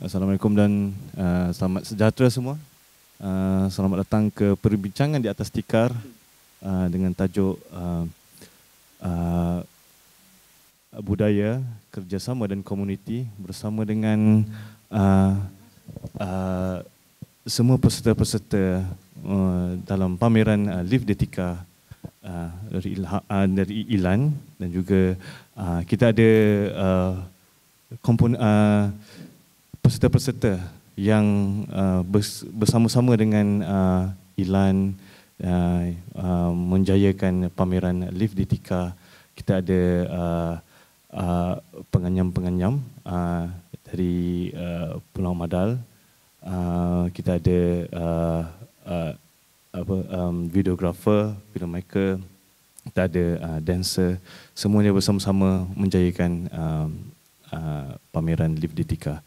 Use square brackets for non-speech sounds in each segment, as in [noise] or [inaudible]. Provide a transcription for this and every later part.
Assalamualaikum dan uh, selamat sejahtera semua. Uh, selamat datang ke perbincangan di atas tikar uh, dengan tajuk uh, uh, budaya, kerjasama dan komuniti bersama dengan uh, uh, semua peserta-peserta uh, dalam pameran uh, Live Detika uh, dari, Ilha, uh, dari Ilan dan juga uh, kita ada uh, komponen uh, peserta-peserta yang uh, bersama-sama dengan uh, Ilan uh, menjayakan pameran Live di Tika. Kita ada penganyam-penganyam dari Pulau Madal. Kita ada apa um, videographer, filmmaker, kita ada dancer, semuanya bersama-sama menjayakan uh, pameran Live di Tika.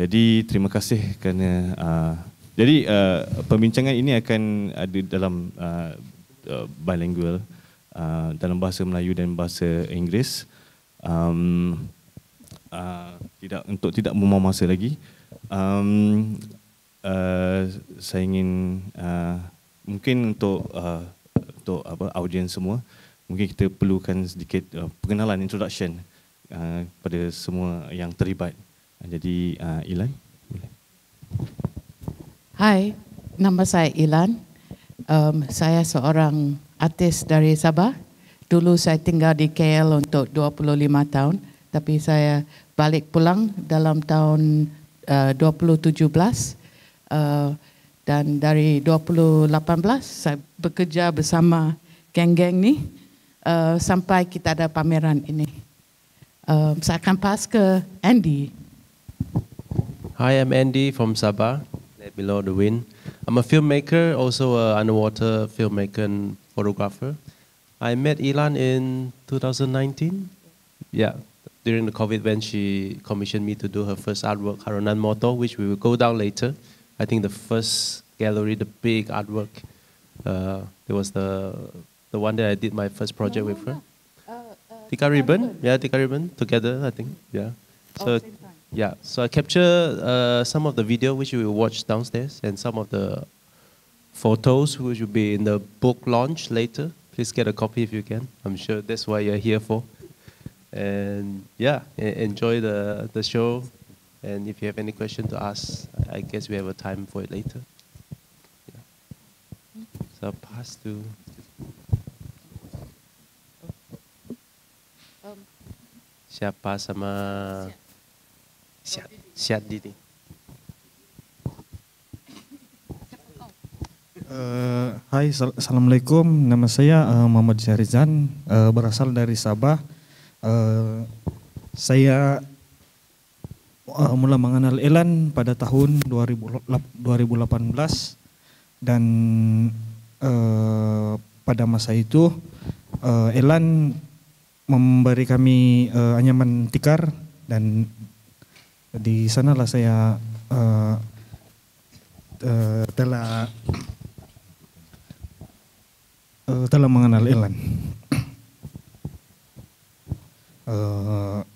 Jadi terima kasih kerana uh, jadi uh, perbincangan ini akan ada dalam uh, uh, bilingual uh, dalam bahasa Melayu dan bahasa Inggeris. Um, uh, tidak untuk tidak membuang masa lagi. Um, uh, saya ingin uh, mungkin untuk uh, untuk apa audiens semua mungkin kita perlukan sedikit uh, pengenalan introduction uh, pada semua yang terlibat. Jadi uh, Ilan. Hai, nama saya Ilan. Um, saya seorang artis dari Sabah. Dulu saya tinggal di KL untuk 25 tahun, tapi saya balik pulang dalam tahun uh, 2017. Uh, dan dari 2018 saya bekerja bersama geng-geng ni uh, sampai kita ada pameran ini. Uh, saya akan pas ke Andy. Hi, I'm Andy from Sabah, below the wind. I'm a filmmaker, also an underwater filmmaker and photographer. I met Ilan in 2019. Yeah, during the COVID when she commissioned me to do her first artwork, Harunan Moto, which we will go down later. I think the first gallery, the big artwork, uh, it was the the one that I did my first project with her. Uh, uh, Tika Ribbon, yeah, Tika Ribbon, together, I think, yeah. So yeah, so I capture uh, some of the video which you will watch downstairs and some of the photos which will be in the book launch later. Please get a copy if you can. I'm sure that's why you're here for. And yeah, enjoy the, the show. And if you have any question to ask, I guess we have a time for it later. Yeah. So I'll pass to. Um, Siapa sama Siap, siap diri. Uh, hai, assalamualaikum. Nama saya uh, Muhammad Syarizan, uh, berasal dari Sabah. Uh, saya uh, mula mengenal Elan pada tahun 2018 dan uh, pada masa itu uh, Elan memberi kami uh, anyaman tikar dan di sanalah saya uh, uh, telah uh, telah mengenal Elan. Uh, [coughs]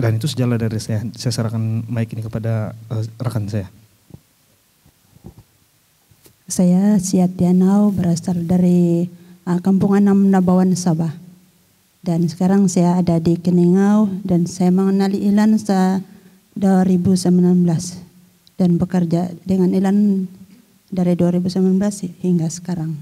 dan itu sejalan dari saya. Saya serahkan mic ini kepada uh, rekan saya. Saya Siat Dianau berasal dari uh, Kampung Anam Nabawan Sabah. Dan sekarang saya ada di Keningau dan saya mengenali Ilan sa 2019 dan bekerja dengan Elan dari 2019 hingga sekarang.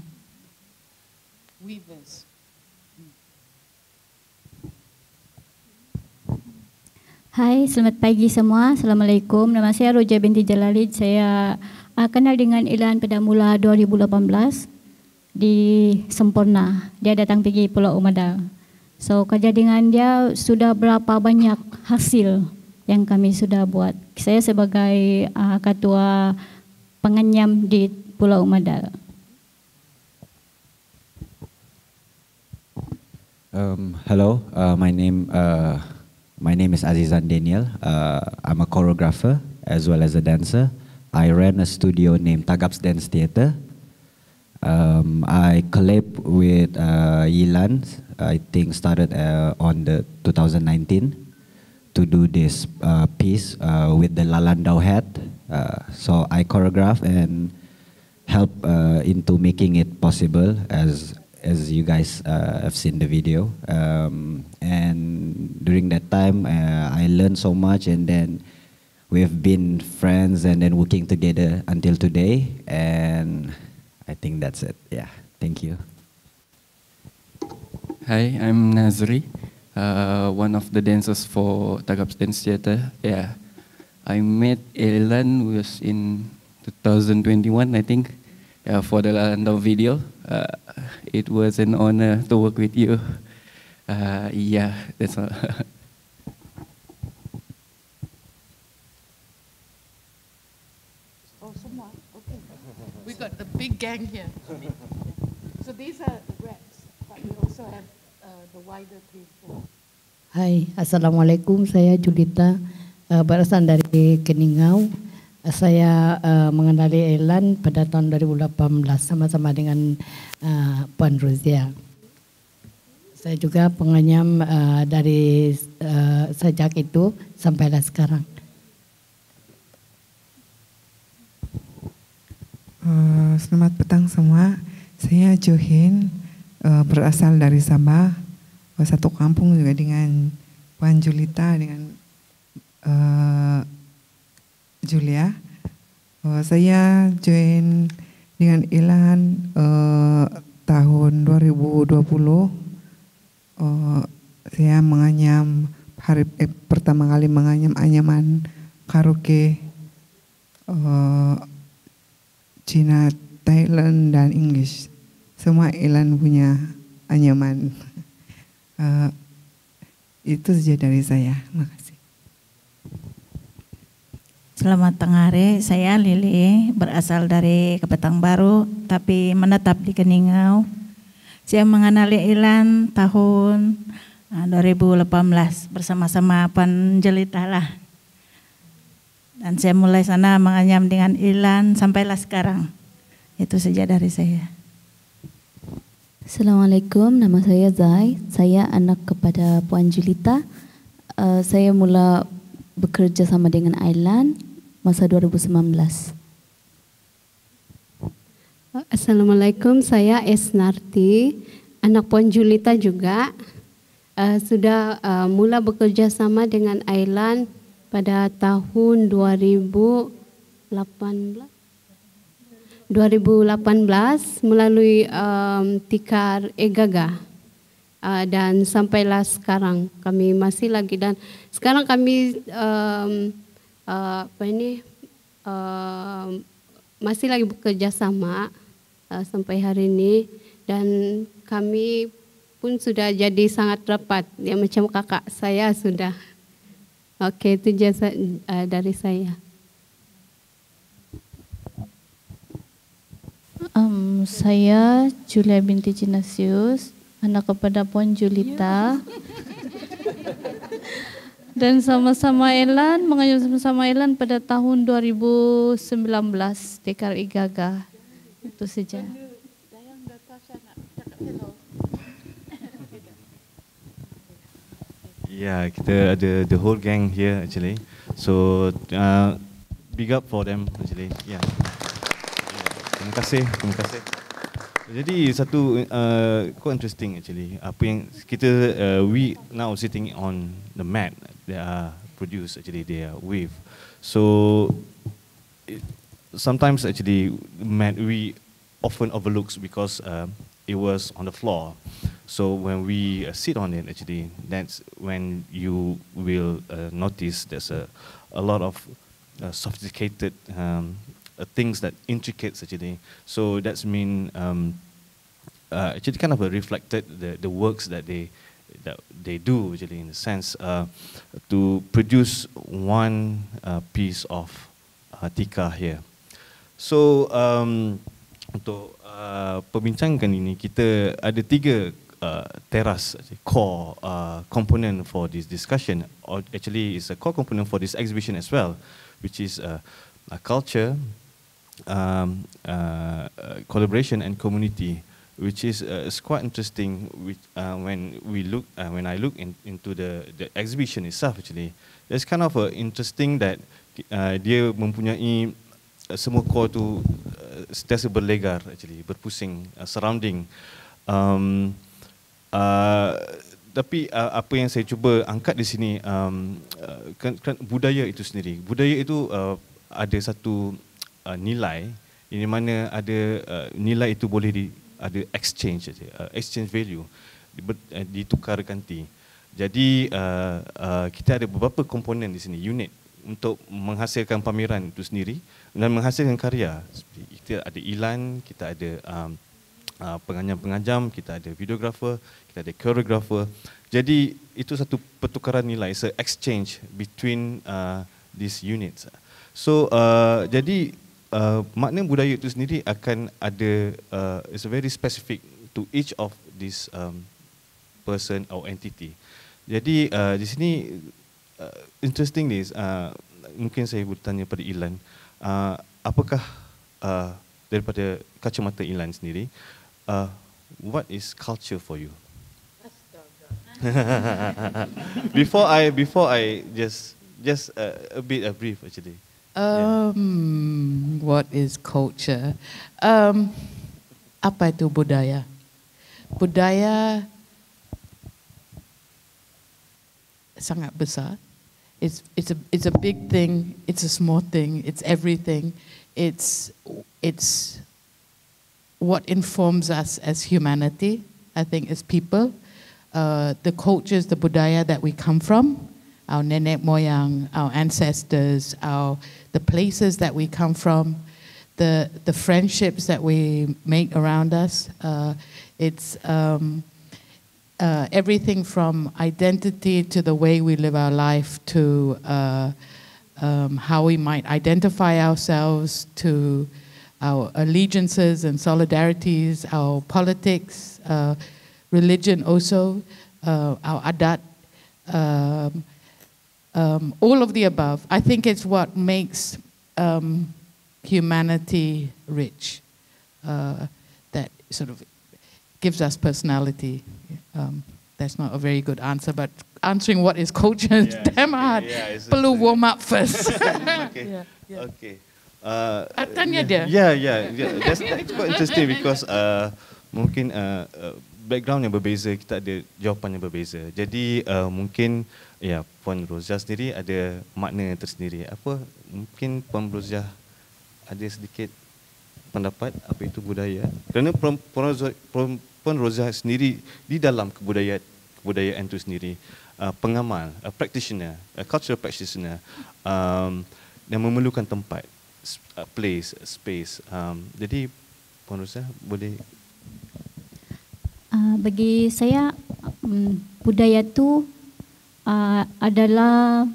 Hai, selamat pagi semua. Assalamualaikum. Nama saya Roja binti Jalalid. Saya uh, kenal dengan Ilan pada mula 2018 di Sempurna. Dia datang pergi Pulau Umadal. So kerja dengan dia sudah berapa banyak hasil yang kami sudah buat. Saya sebagai uh, ketua penganyam di Pulau Madal. Um, hello, uh, my name uh, my name is Azizan Daniel. Uh, I'm a choreographer as well as a dancer. I ran a studio named Tagaps Dance Theatre. Um, I collab with uh, Yilan. I think started uh, on the 2019. To do this uh, piece uh, with the Lalandau hat. Uh, so I choreograph and help uh, into making it possible as as you guys uh, have seen the video. Um, and during that time, I learned so much, and then we've been friends and then working together until today. And I think that's it. Yeah, thank you. Hi, I'm Nazri, uh, one of the dancers for Tagap Dance Theatre. Yeah, I met Elan was in 2021, I think, yeah, for the Landau video. Uh, it was an honor to work with you. Uh, yeah, that's all. [laughs] Oh, semua. Okay. We got the big gang here. [laughs] So these are the reps, but we also have Hai, Assalamualaikum. Saya Julita, uh, berasal dari Keningau. Uh, saya uh, mengenali Elan pada tahun 2018 sama-sama dengan uh, Puan Rozia. Saya juga penganyam uh, dari uh, sejak itu sampailah sekarang. Uh, selamat petang semua. Saya Johin, uh, berasal dari Sabah. Satu kampung juga dengan Puan Julita dengan uh, Julia. Uh, saya join dengan Ilan uh, tahun 2020. Uh, saya menganyam hari eh, pertama kali menganyam anyaman karaoke uh, Cina, Thailand dan English. Semua Ilan punya anyaman. Uh, itu saja dari saya. Terima kasih. Selamat tengah hari, saya Lili, berasal dari Kepetang Baru, tapi menetap di Keningau. Saya mengenali Ilan tahun uh, 2018 bersama-sama Puan Jelita lah. Dan saya mulai sana menganyam dengan Ilan sampailah sekarang. Itu saja dari saya. Assalamualaikum, nama saya Zai. Saya anak kepada Puan Julita. Uh, saya mula bekerja sama dengan Ailan masa 2019. Assalamualaikum, saya Esnarti, anak Puan Julita juga. Uh, sudah uh, mula bekerja sama dengan Ailan pada tahun 2018. 2018 melalui um, tikar Egaga. Uh, dan sampailah sekarang kami masih lagi dan sekarang kami um, uh, apa ini uh, masih lagi bekerja sama uh, sampai hari ini. Dan kami pun sudah jadi sangat rapat. Ya macam kakak saya sudah. Oke okay, itu jasa uh, dari saya Um, saya Julia binti Cinasius, anak kepada Puan Julita. [laughs] Dan sama-sama Elan, mengayuh sama-sama Elan pada tahun 2019, Tekar Igaga. Itu saja. Yeah, kita ada the whole gang here actually. So uh, big up for them actually. Yeah. Terima kasih, terima kasih. Jadi satu uh, quite interesting actually. Apa yang kita uh, we now sitting on the mat that are produced actually they are wave. So it, sometimes actually mat we often overlooks because uh, it was on the floor. So when we uh, sit on it actually that's when you will uh, notice there's a a lot of uh, sophisticated um, things that intricate actually. So that's mean um, uh, actually kind of reflected the, the works that they that they do actually in a sense uh, to produce one uh, piece of uh, tika here. So um, untuk uh, perbincangan ini kita ada tiga uh, teras core uh, component for this discussion or actually is a core component for this exhibition as well, which is uh, a culture, um, uh, collaboration and community which is uh, it's quite interesting. Which, uh, when we look, uh, when I look in, into the the exhibition itself, actually, it's kind of uh, interesting that uh, dia mempunyai uh, semua core tu uh, sentiasa berlegar, actually, berpusing, uh, surrounding. Um, uh, tapi uh, apa yang saya cuba angkat di sini um, uh, budaya itu sendiri. Budaya itu uh, ada satu uh, nilai ini mana ada uh, nilai itu boleh di ada exchange uh, exchange value uh, ditukar ganti. Jadi uh, uh, kita ada beberapa komponen di sini unit untuk menghasilkan pameran itu sendiri dan menghasilkan karya. Kita ada ilan, kita ada um, uh, penganyam-pengajam, kita ada videographer, kita ada choreographer. Jadi itu satu pertukaran nilai, a exchange between uh, these units. So uh, jadi uh, makna budaya itu sendiri akan ada, uh, it's very specific to each of this um, person or entity. Jadi uh, di sini uh, interesting ni, uh, mungkin saya bertanya pada Ilan, uh, apakah uh, daripada kacamata Ilan sendiri, uh, what is culture for you? [laughs] before I before I just just uh, a bit a brief actually. Um, yeah. what is culture? Um, apa itu budaya? Budaya sangat besar. It's it's a it's a big thing. It's a small thing. It's everything. It's it's what informs us as humanity, I think, as people, uh, the cultures, the budaya that we come from, our nenek moyang, our ancestors, our, the places that we come from, the, the friendships that we make around us. Uh, it's um, uh, everything from identity to the way we live our life to uh, um, how we might identify ourselves to our allegiances and solidarities, our politics, uh, religion also, uh, our adat, um, um, all of the above. I think it's what makes um, humanity rich, uh, that sort of gives us personality. Um, that's not a very good answer, but answering what is culture is yeah, [laughs] damn hard. Yeah, Perlu warm up first. [laughs] okay. Yeah, yeah. okay. Uh, Tanya dia. Yeah, yeah, yeah. That's, that's quite interesting because uh, mungkin uh, uh, background yang berbeza, kita ada jawapan yang berbeza. Jadi uh, mungkin ya Puan Rozia sendiri ada makna tersendiri. Apa mungkin Puan Rozia ada sedikit pendapat apa itu budaya? Kerana Puan, Rozia sendiri di dalam kebudayaan kebudayaan itu sendiri uh, pengamal, a practitioner, a cultural practitioner um, yang memerlukan tempat uh, place, space. Um, jadi Puan Rosa boleh uh, bagi saya um, budaya itu uh, adalah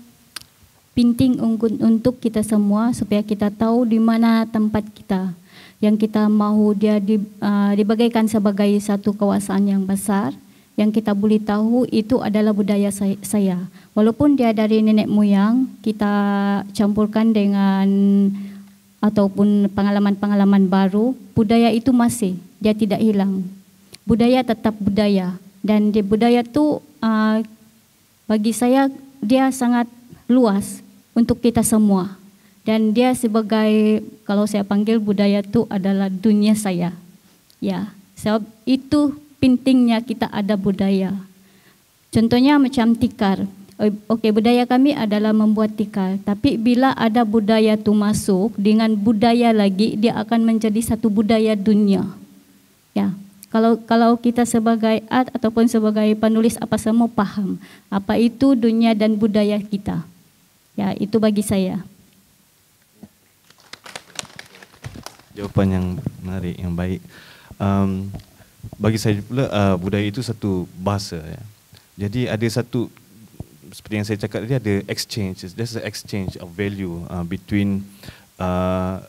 penting untuk kita semua supaya kita tahu di mana tempat kita yang kita mahu dia di, uh, dibagaikan sebagai satu kawasan yang besar yang kita boleh tahu itu adalah budaya saya. Walaupun dia dari nenek moyang, kita campurkan dengan ataupun pengalaman-pengalaman baru, budaya itu masih dia tidak hilang. Budaya tetap budaya dan di budaya itu uh, bagi saya dia sangat luas untuk kita semua dan dia sebagai kalau saya panggil budaya itu adalah dunia saya. Ya, sebab itu pentingnya kita ada budaya. Contohnya macam tikar. Eh, okey, budaya kami adalah membuat tikar. Tapi bila ada budaya tu masuk dengan budaya lagi, dia akan menjadi satu budaya dunia. Ya, kalau kalau kita sebagai art ataupun sebagai penulis apa semua paham apa itu dunia dan budaya kita. Ya, itu bagi saya. Jawapan yang menarik, yang baik. Um, bagi saya pula uh, budaya itu satu bahasa. Ya. Jadi ada satu seperti yang saya cakap tadi ada exchange there's an exchange of value uh, between uh,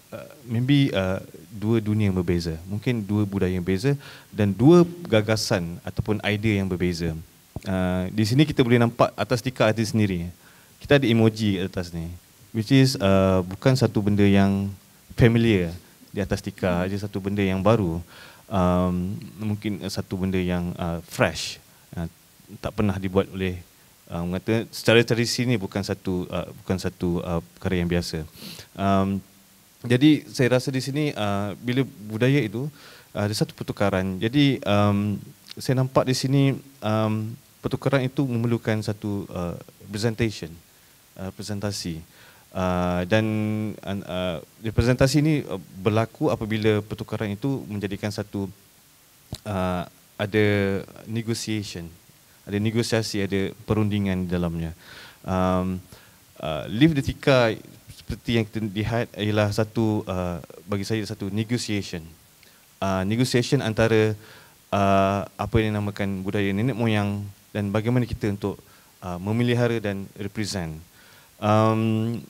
maybe uh, dua dunia yang berbeza. Mungkin dua budaya yang berbeza dan dua gagasan ataupun idea yang berbeza. Uh, di sini kita boleh nampak atas tikar itu sendiri. Kita ada emoji atas ni which is uh, bukan satu benda yang familiar di atas tikar. Dia satu benda yang baru. Um, mungkin satu benda yang uh, fresh. Uh, tak pernah dibuat oleh uh, mengata secara tradisi ini bukan satu uh, bukan satu uh, perkara yang biasa. Um, jadi saya rasa di sini uh, bila budaya itu uh, ada satu pertukaran. Jadi um, saya nampak di sini um, pertukaran itu memerlukan satu uh, presentation, uh, presentasi. Uh, dan uh, representasi ini uh, berlaku apabila pertukaran itu menjadikan satu uh, ada negotiation, ada negosiasi, ada perundingan di dalamnya. Um, uh, live detika seperti yang kita lihat ialah satu uh, bagi saya satu negotiation. Uh, negotiation antara uh, apa yang dinamakan budaya nenek moyang dan bagaimana kita untuk uh, memelihara dan represent. Um,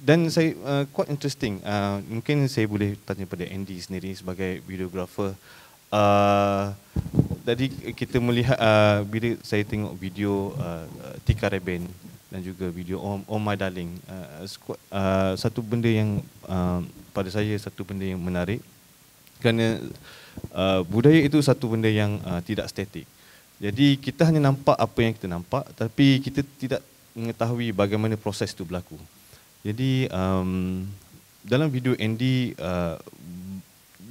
dan saya uh, quite interesting. Uh, mungkin saya boleh tanya pada Andy sendiri sebagai videographer. Uh, tadi kita melihat uh, bila saya tengok video uh, Tika Reben dan juga video Om, Om My Darling. Uh, uh, satu benda yang uh, pada saya satu benda yang menarik kerana uh, budaya itu satu benda yang uh, tidak statik. Jadi kita hanya nampak apa yang kita nampak tapi kita tidak mengetahui bagaimana proses itu berlaku. Jadi um, dalam video Andy uh,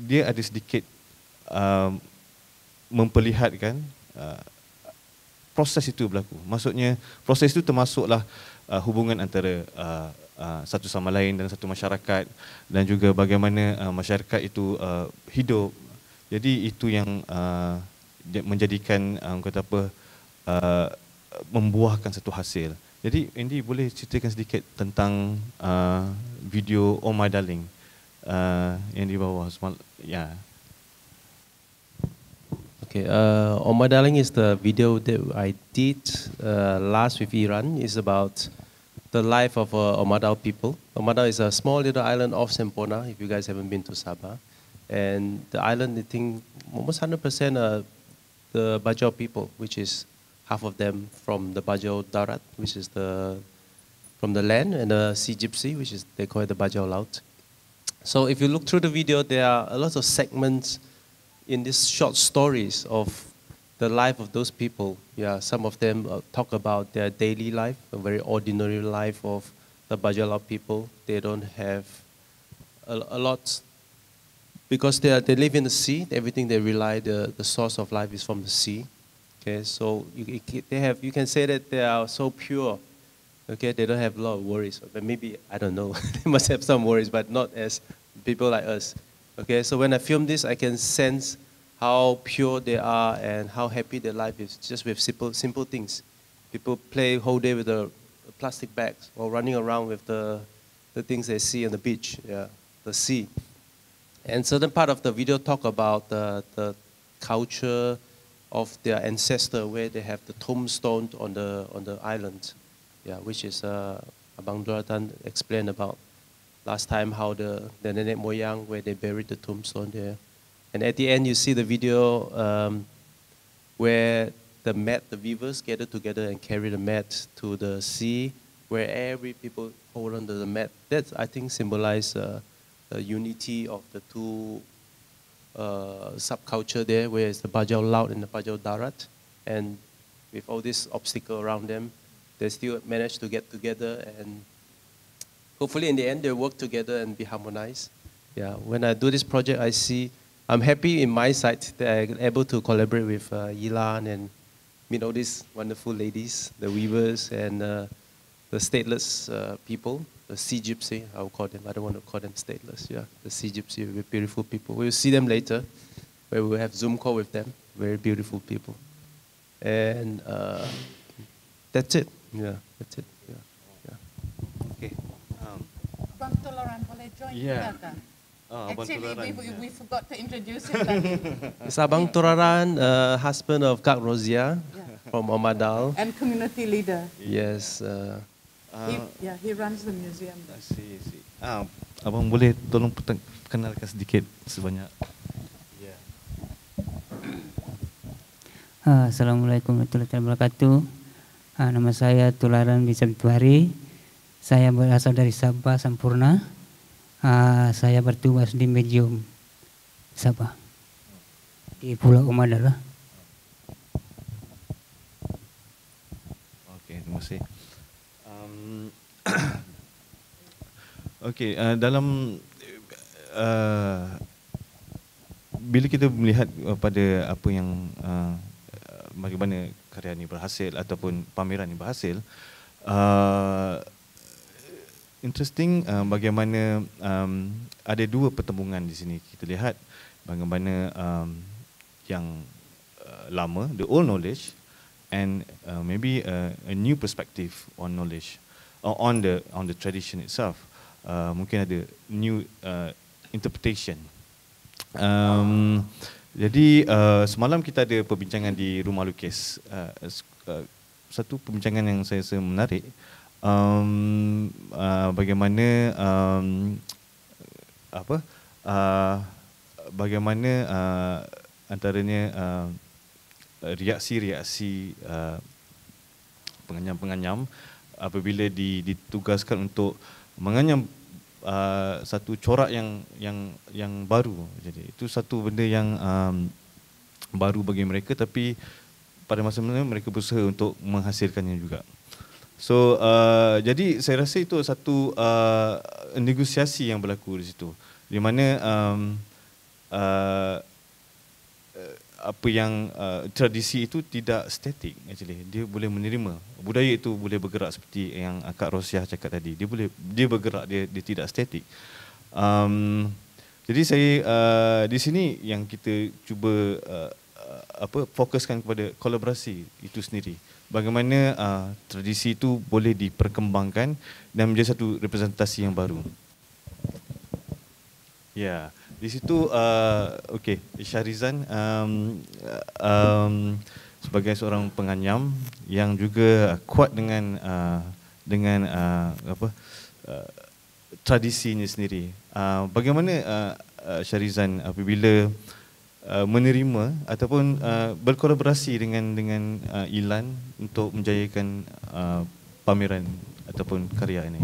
dia ada sedikit uh, memperlihatkan uh, proses itu berlaku. Maksudnya proses itu termasuklah uh, hubungan antara uh, uh, satu sama lain dan satu masyarakat dan juga bagaimana uh, masyarakat itu uh, hidup. Jadi itu yang uh, menjadikan uh, kata apa uh, membuahkan satu hasil. Jadi Andy boleh ceritakan sedikit tentang uh, video Oh My Darling uh, yang di bawah semal ya. Yeah. Okay, uh, My Darling is the video that I did uh, last with Iran. It's about the life of uh, Omadal people. Omadal is a small little island off Sempona. If you guys haven't been to Sabah, and the island, I think almost 100% uh, the Bajau people, which is half of them from the Bajau Darat, which is the from the land, and the Sea Gypsy, which is they call it the Bajau Laut. So if you look through the video, there are a lot of segments in these short stories of the life of those people. Yeah, some of them uh, talk about their daily life, a very ordinary life of the Bajau people. They don't have a, a lot because they, are, they live in the sea. Everything they rely, the, the source of life is from the sea. Okay, so you, they have, you can say that they are so pure. Okay, they don't have a lot of worries. But maybe, I don't know, [laughs] they must have some worries, but not as people like us. Okay, so when I film this, I can sense how pure they are and how happy their life is, just with simple, simple things. People play whole day with the plastic bags or running around with the, the things they see on the beach, yeah, the sea. And certain part of the video talk about the, the culture, of their ancestor where they have the tombstone on the on the island, yeah, which is uh, Abang Duratan explained about last time how the the Nenek Moyang where they buried the tombstone there, and at the end you see the video um, where the mat the weavers gather together and carry the mat to the sea where every people hold on to the mat. That I think symbolize uh, the unity of the two uh, subculture there, where it's the Bajau Laut and the Bajau Darat. And with all this obstacle around them, they still manage to get together and hopefully in the end they work together and be harmonized. Yeah, when I do this project, I see, I'm happy in my side that I'm able to collaborate with uh, Yilan and meet all these wonderful ladies, the weavers and uh, the stateless uh, people the sea gypsy, I will call them. I don't want to call them stateless. Yeah, the sea gypsy, very beautiful people. We'll see them later, where we'll have Zoom call with them. Very beautiful people. And uh, that's it. Yeah, that's it. Yeah. Oh, Actually, we, we, we forgot to introduce him. [laughs] it's Abang Turaran, uh, husband of Kak Rosia yeah. from Omadal. And community leader. Yes. Uh, he, uh, yeah, he runs the museum. I see, see. Ah, abang boleh tolong kenalkan sedikit sebanyak. Yeah. Uh, Assalamualaikum warahmatullahi wabarakatuh. Uh, nama saya Tularan Bisa Bituari. Saya berasal dari Sabah Sampurna. Uh, saya bertugas di Medium Sabah. di Pulau Umadara. Okey, terima kasih. Um, [coughs] Okey, uh, dalam uh, bila kita melihat uh, pada apa yang uh, bagaimana karya ini berhasil ataupun pameran ini berhasil, uh, interesting uh, bagaimana um, ada dua pertembungan di sini. Kita lihat bagaimana um, yang uh, lama, the old knowledge and uh, maybe a, a new perspective on knowledge or on the on the tradition itself. Uh, mungkin ada new uh, interpretation. Um, jadi uh, semalam kita ada perbincangan di rumah lukis. Uh, uh, satu perbincangan yang saya rasa menarik um, uh, bagaimana um, apa? Uh, bagaimana uh, antaranya uh, reaksi-reaksi uh, penganyam-penganyam apabila ditugaskan untuk menganyam uh, satu corak yang yang yang baru. Jadi itu satu benda yang um, baru bagi mereka tapi pada masa mereka berusaha untuk menghasilkannya juga so uh, jadi saya rasa itu satu uh, negosiasi yang berlaku di situ. Di mana um, uh, apa yang uh, tradisi itu tidak statik actually. Dia boleh menerima. Budaya itu boleh bergerak seperti yang Kak Rosiah cakap tadi. Dia boleh dia bergerak dia dia tidak statik. Um, jadi saya uh, di sini yang kita cuba uh, apa fokuskan kepada kolaborasi itu sendiri bagaimana uh, tradisi itu boleh diperkembangkan dan menjadi satu representasi yang baru ya yeah. Di situ, uh, okay, Syahrizan um, um, sebagai seorang penganyam yang juga kuat dengan uh, dengan uh, apa uh, tradisinya sendiri. Uh, bagaimana uh, Syahrizan apabila uh, menerima ataupun uh, berkolaborasi dengan dengan uh, Ilan untuk menjayakan uh, pameran ataupun karya ini?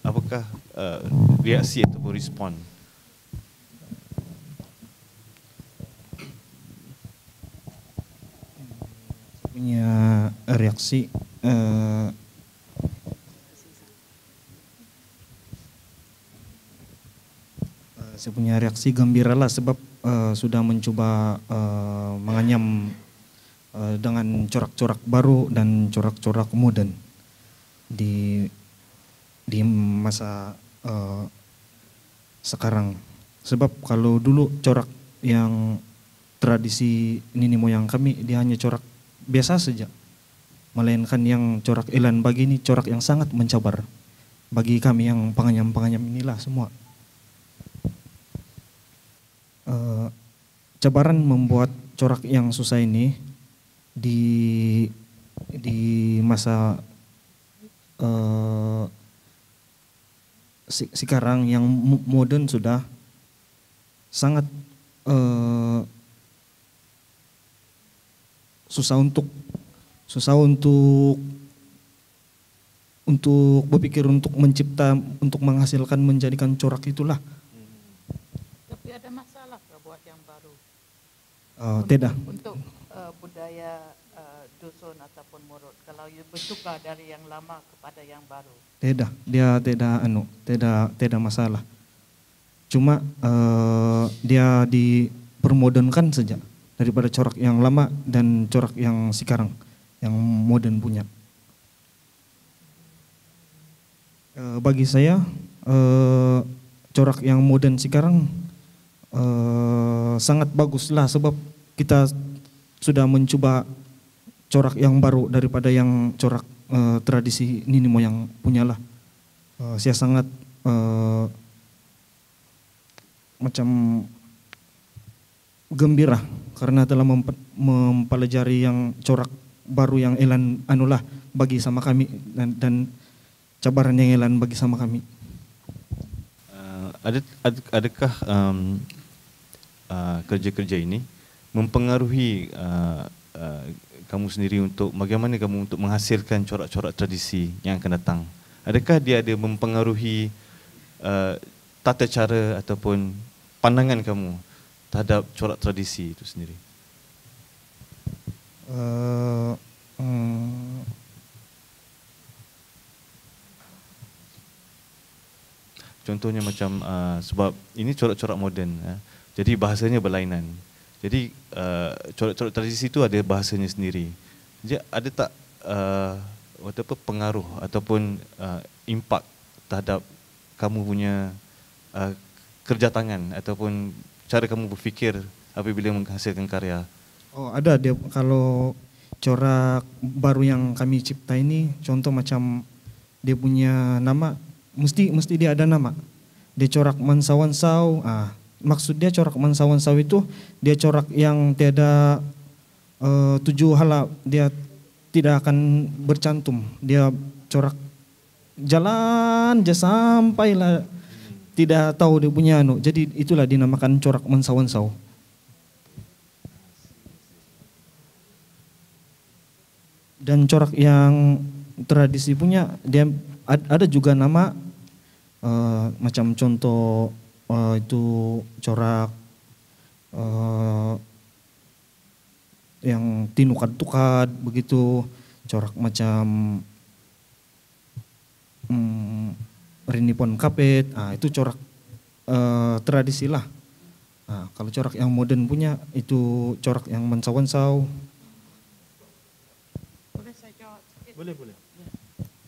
Apakah uh, reaksi ataupun respon? punya reaksi uh, saya punya reaksi gembira lah sebab uh, sudah mencoba uh, menganyam uh, dengan corak-corak baru dan corak-corak modern di di masa uh, sekarang sebab kalau dulu corak yang tradisi nini moyang kami dia hanya corak biasa saja. Melainkan yang corak Elan bagi ini corak yang sangat mencabar. Bagi kami yang penganyam-penganyam inilah semua. Uh, membuat corak yang susah ini di di masa uh, sekarang yang modern sudah sangat uh, susah untuk susah untuk untuk berpikir untuk mencipta untuk menghasilkan menjadikan corak itulah. Tapi ada masalah ke buat yang baru? Uh, tidak. Untuk uh, budaya uh, dusun ataupun murut kalau you bertukar dari yang lama kepada yang baru. Tidak, dia tidak anu, tidak tidak masalah. Cuma uh, dia dipermodernkan saja daripada corak yang lama dan corak yang sekarang yang modern punya. E, bagi saya e, corak yang modern sekarang e, sangat baguslah sebab kita sudah mencoba corak yang baru daripada yang corak e, tradisi nini moyang punyalah. E, saya sangat macam gembira karena telah mempelajari yang corak baru yang Elan anulah bagi sama kami dan, dan cabaran yang Elan bagi sama kami. Uh, ada, ad, adakah um, uh, kerja-kerja ini mempengaruhi uh, uh, kamu sendiri untuk bagaimana kamu untuk menghasilkan corak-corak tradisi yang akan datang? Adakah dia ada mempengaruhi uh, tata cara ataupun pandangan kamu terhadap corak tradisi itu sendiri? Uh, hmm, Contohnya macam uh, sebab ini corak-corak moden, uh, jadi bahasanya berlainan. Jadi uh, corak-corak tradisi itu ada bahasanya sendiri. Jadi ada tak uh, apa pengaruh ataupun uh, impak terhadap kamu punya uh, kerja tangan ataupun cara kamu berfikir apabila menghasilkan karya? Oh ada dia kalau corak baru yang kami cipta ini contoh macam dia punya nama mesti mesti dia ada nama. Dia corak mansawansau. Ah, maksud dia corak mansawansau itu dia corak yang tiada uh, tujuh hala dia tidak akan bercantum. Dia corak jalan je sampailah tidak tahu dia punya anu. Jadi itulah dinamakan corak mansawansau. Dan corak yang tradisi punya dia ada juga nama uh, macam contoh uh, itu corak uh, yang tinukad-tukad begitu corak macam um, rinipon kapet. Ah itu corak uh, tradisi lah. Nah, kalau corak yang modern punya itu corak yang mensawansau boleh saya jawab boleh boleh.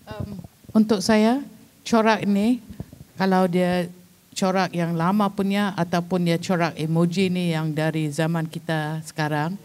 Um, untuk saya corak ini kalau dia corak yang lama punya ataupun dia corak emoji ni yang dari zaman kita sekarang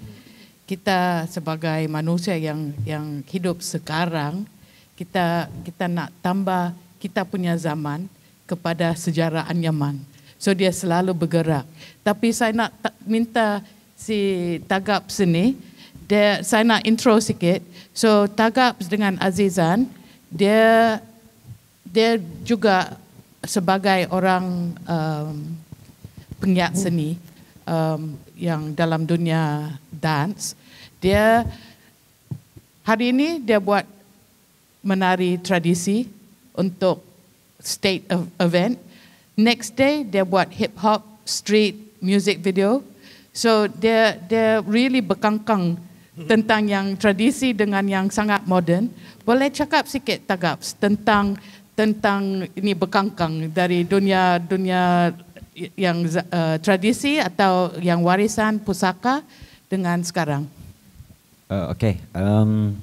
kita sebagai manusia yang yang hidup sekarang kita kita nak tambah kita punya zaman kepada sejarah anyaman. So dia selalu bergerak. Tapi saya nak minta si tagap sini dia saya nak intro sikit. So tagap dengan azizan dia dia juga sebagai orang um, pengiat seni um, yang dalam dunia dance, dia hari ini dia buat menari tradisi untuk state event. Next day dia buat hip hop street music video. So dia dia really berkangkang tentang yang tradisi dengan yang sangat modern. Boleh cakap sikit tagap tentang tentang ini berkangkang dari dunia dunia yang uh, tradisi atau yang warisan pusaka dengan sekarang. Uh, okay. Um,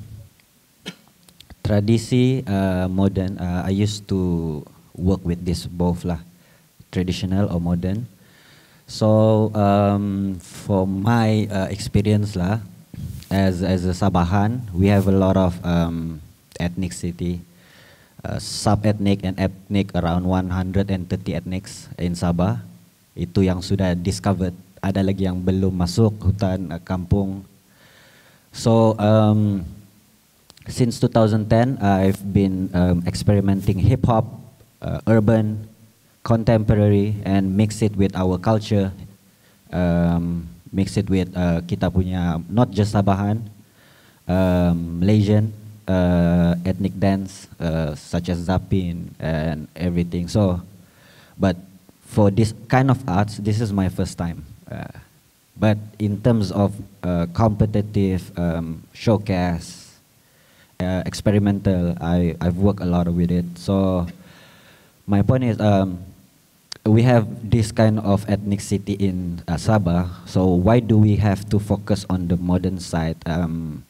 tradisi uh, modern. Uh, I used to work with this both lah, traditional or modern. So um, for my uh, experience lah, as as a Sabahan, we have a lot of um, ethnicity uh, sub-ethnic and ethnic around 130 ethnics in Sabah. Itu yang sudah discovered. Ada lagi yang belum masuk hutan uh, kampung. So um, since 2010, I've been um, experimenting hip hop, uh, urban, contemporary, and mix it with our culture. Um, mix it with uh, kita punya not just Sabahan, um, Malaysian, uh, ethnic dance uh, such as zapin and everything. So, but for this kind of arts, this is my first time. Uh, but in terms of uh, competitive um, showcase, uh, experimental, I, I've worked a lot with it. So my point is, um, we have this kind of ethnicity in uh, Sabah. So why do we have to focus on the modern side? Um,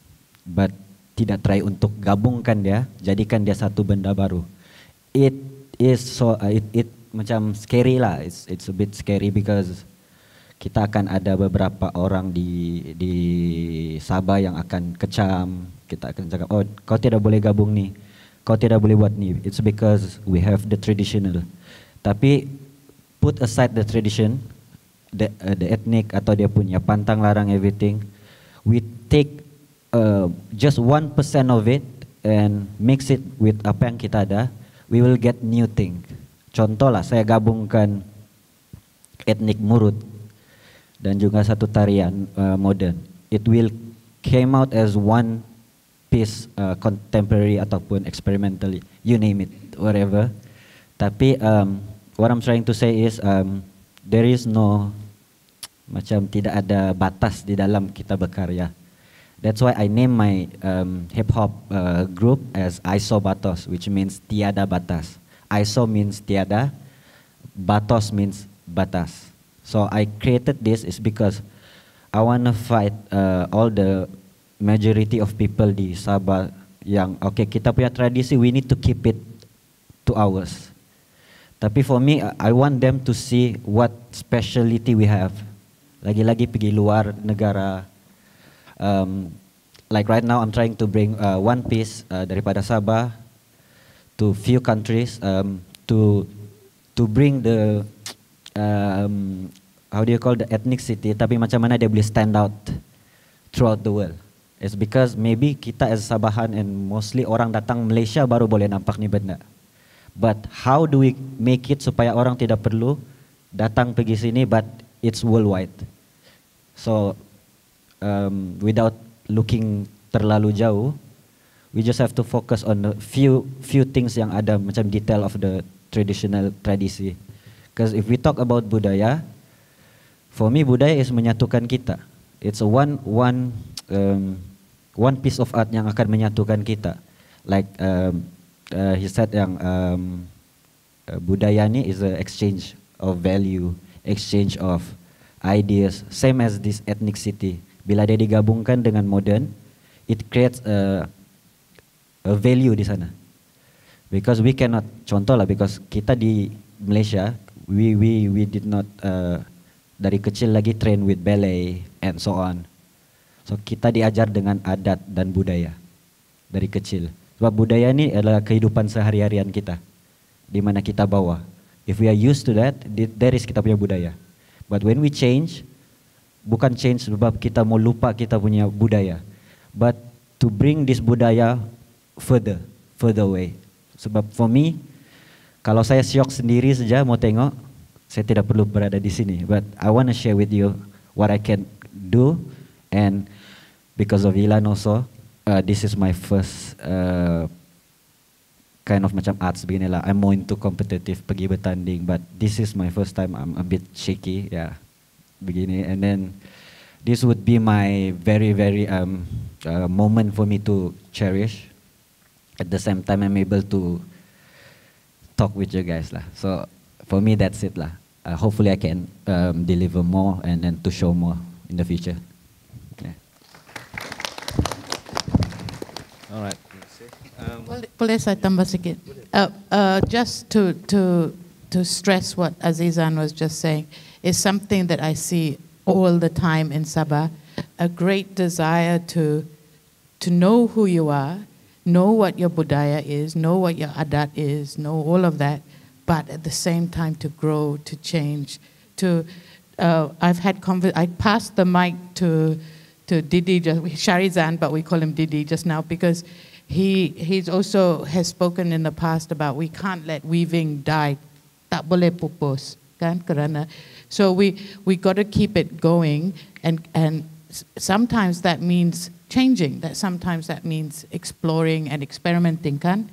but tidak try untuk gabungkan dia, jadikan dia satu benda baru. It is so uh, it, it macam scary lah. It's it's a bit scary because kita akan ada beberapa orang di di Sabah yang akan kecam. Kita akan cakap, oh kau tidak boleh gabung ni, kau tidak boleh buat ni. It's because we have the traditional. Tapi put aside the tradition, the uh, the ethnic atau dia punya pantang larang everything, we take uh, just one percent of it and mix it with apa yang kita ada, we will get new thing. Contoh lah, saya gabungkan etnik Murut dan juga satu tarian uh, modern. It will came out as one piece uh, contemporary ataupun experimental, you name it, whatever. Tapi um, what I'm trying to say is um, there is no macam tidak ada batas di dalam kita berkarya That's why I name my um, hip hop uh, group as Iso Batos, which means tiada batas. Iso means tiada, batos means batas. So I created this is because I want to fight uh, all the majority of people di Sabah yang okay kita punya tradisi we need to keep it to ours. Tapi for me I want them to see what speciality we have. Lagi-lagi pergi luar negara um, like right now I'm trying to bring uh, one piece uh, daripada Sabah to few countries um, to to bring the um, how do you call the ethnicity tapi macam mana dia boleh stand out throughout the world. It's because maybe kita as Sabahan and mostly orang datang Malaysia baru boleh nampak ni benda. But how do we make it supaya orang tidak perlu datang pergi sini but it's worldwide? So um, without looking terlalu jauh, we just have to focus on a few few things yang ada macam detail of the traditional tradisi. Because if we talk about budaya, for me budaya is menyatukan kita. It's a one one um, one piece of art yang akan menyatukan kita. Like um, uh, he said yang um, uh, budaya ni is a exchange of value, exchange of ideas, same as this ethnicity bila dia digabungkan dengan modern it creates a, a value di sana. Because we cannot contoh lah because kita di Malaysia we we we did not uh, dari kecil lagi train with ballet and so on. So kita diajar dengan adat dan budaya dari kecil. Sebab budaya ni adalah kehidupan sehari-harian kita di mana kita bawa. If we are used to that that is kita punya budaya. But when we change bukan change sebab kita mau lupa kita punya budaya. But to bring this budaya further further away. Sebab for me kalau saya syok sendiri saja mau tengok saya tidak perlu berada di sini. But I want to share with you what I can do and because of Ilan also uh, this is my first uh, kind of macam arts beginilah. I'm more into competitive pergi bertanding. But this is my first time. I'm a bit shaky yeah begini. And then this would be my very very um, uh, moment for me to cherish. At the same time I'm able to talk with you guys lah. So for me that's it lah. Uh, hopefully I can um, deliver more and then to show more in the future. Yeah. all right. Boleh saya tambah sikit. Uh, uh, just to to to stress what Azizan was just saying is something that I see all the time in Sabah a great desire to, to know who you are, know what your budaya is, know what your adat is, know all of that, but at the same time to grow, to change, to uh, I've had conver- I passed the mic to to Didi Sharizan, but we call him Didi just now because he he's also has spoken in the past about we can't let weaving die. Tak boleh pupus kan kerana so we we got to keep it going, and and sometimes that means changing. That sometimes that means exploring and experimenting, kan?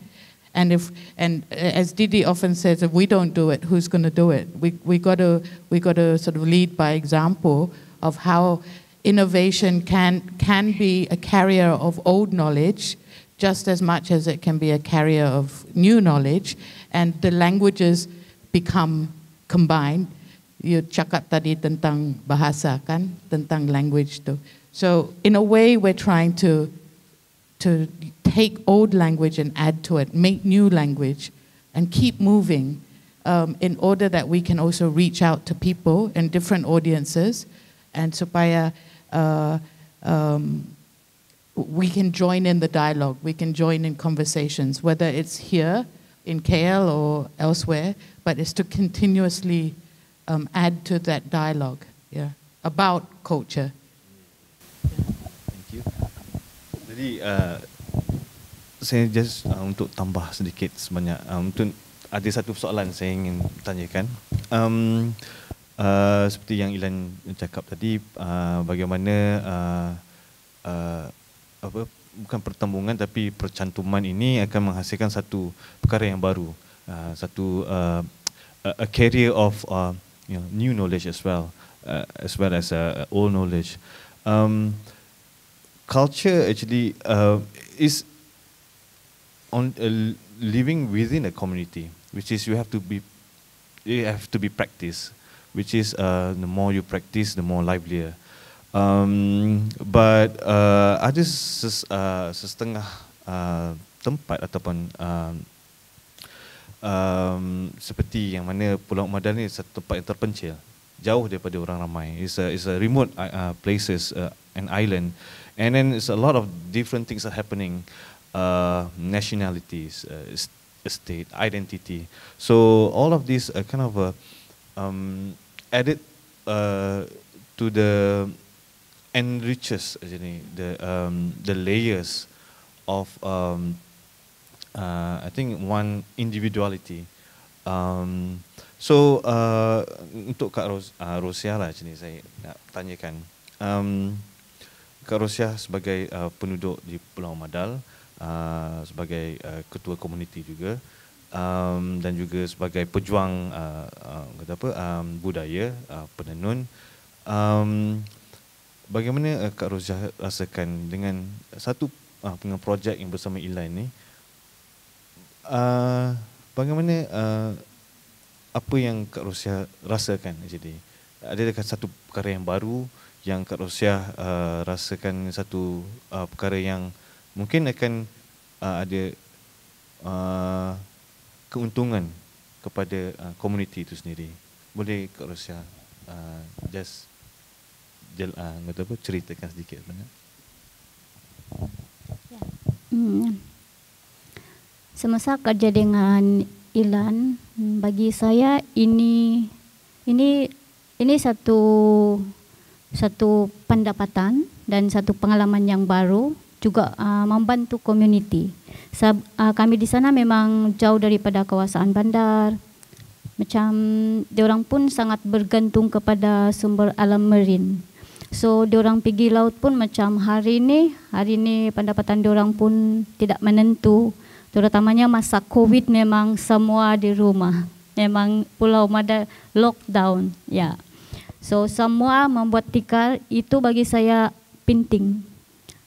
And if and uh, as Didi often says, if we don't do it, who's going to do it? We we got to we got to sort of lead by example of how innovation can can be a carrier of old knowledge just as much as it can be a carrier of new knowledge, and the languages become combined you cakap tadi tentang bahasa kan, tentang language tu. So in a way we're trying to to take old language and add to it, make new language, and keep moving um, in order that we can also reach out to people and different audiences, and supaya uh, um, we can join in the dialogue, we can join in conversations, whether it's here in KL or elsewhere, but it's to continuously um, add to that dialogue yeah, about culture. Thank you. Jadi uh, saya just uh, untuk tambah sedikit sebanyak um, untuk ada satu soalan saya ingin tanyakan. Um, uh, seperti yang Ilan cakap tadi, uh, bagaimana uh, uh, apa bukan pertembungan tapi percantuman ini akan menghasilkan satu perkara yang baru, uh, satu uh, a carrier of uh, you know, new knowledge as well, uh, as well as uh, old knowledge. Um, culture actually uh, is on uh, living within a community, which is you have to be you have to be practiced, which is uh, the more you practice, the more livelier. Um, but uh, ada ses, uh, setengah uh, tempat ataupun uh, um, seperti yang mana Pulau Madal ni satu tempat yang terpencil, jauh daripada orang ramai. It's a it's a remote uh, uh places, uh, an island, and then it's a lot of different things are happening, uh, nationalities, uh, state, identity. So all of these are kind of a, um, added uh, to the enriches the um, the layers of um, uh, I think one individuality. Um, so uh, untuk Kak Ros, uh, Rosia lah sini saya nak tanyakan. Um, Kak Rosia sebagai uh, penduduk di Pulau Madal, uh, sebagai uh, ketua komuniti juga, um, dan juga sebagai pejuang uh, uh, apa um, budaya uh, penenun. Um, bagaimana uh, Kak Rosia rasakan dengan satu uh, dengan projek yang bersama Ilan ni? Uh, bagaimana uh, apa yang Kak Rosia rasakan? Jadi adakah satu perkara yang baru yang Kak Rosia uh, rasakan satu uh, perkara yang mungkin akan uh, ada uh, keuntungan kepada uh, komuniti itu sendiri. Boleh Kak Rosia uh, just jel, uh, apa, ceritakan sedikit banyak ya. hmm semasa kerja dengan Ilan bagi saya ini ini ini satu satu pendapatan dan satu pengalaman yang baru juga uh, membantu komuniti. Sab, uh, kami di sana memang jauh daripada kawasan bandar. Macam orang pun sangat bergantung kepada sumber alam marin. So orang pergi laut pun macam hari ini, hari ini pendapatan orang pun tidak menentu terutamanya masa COVID memang semua di rumah. Memang Pulau Mada lockdown, ya. So semua membuat tikar itu bagi saya penting.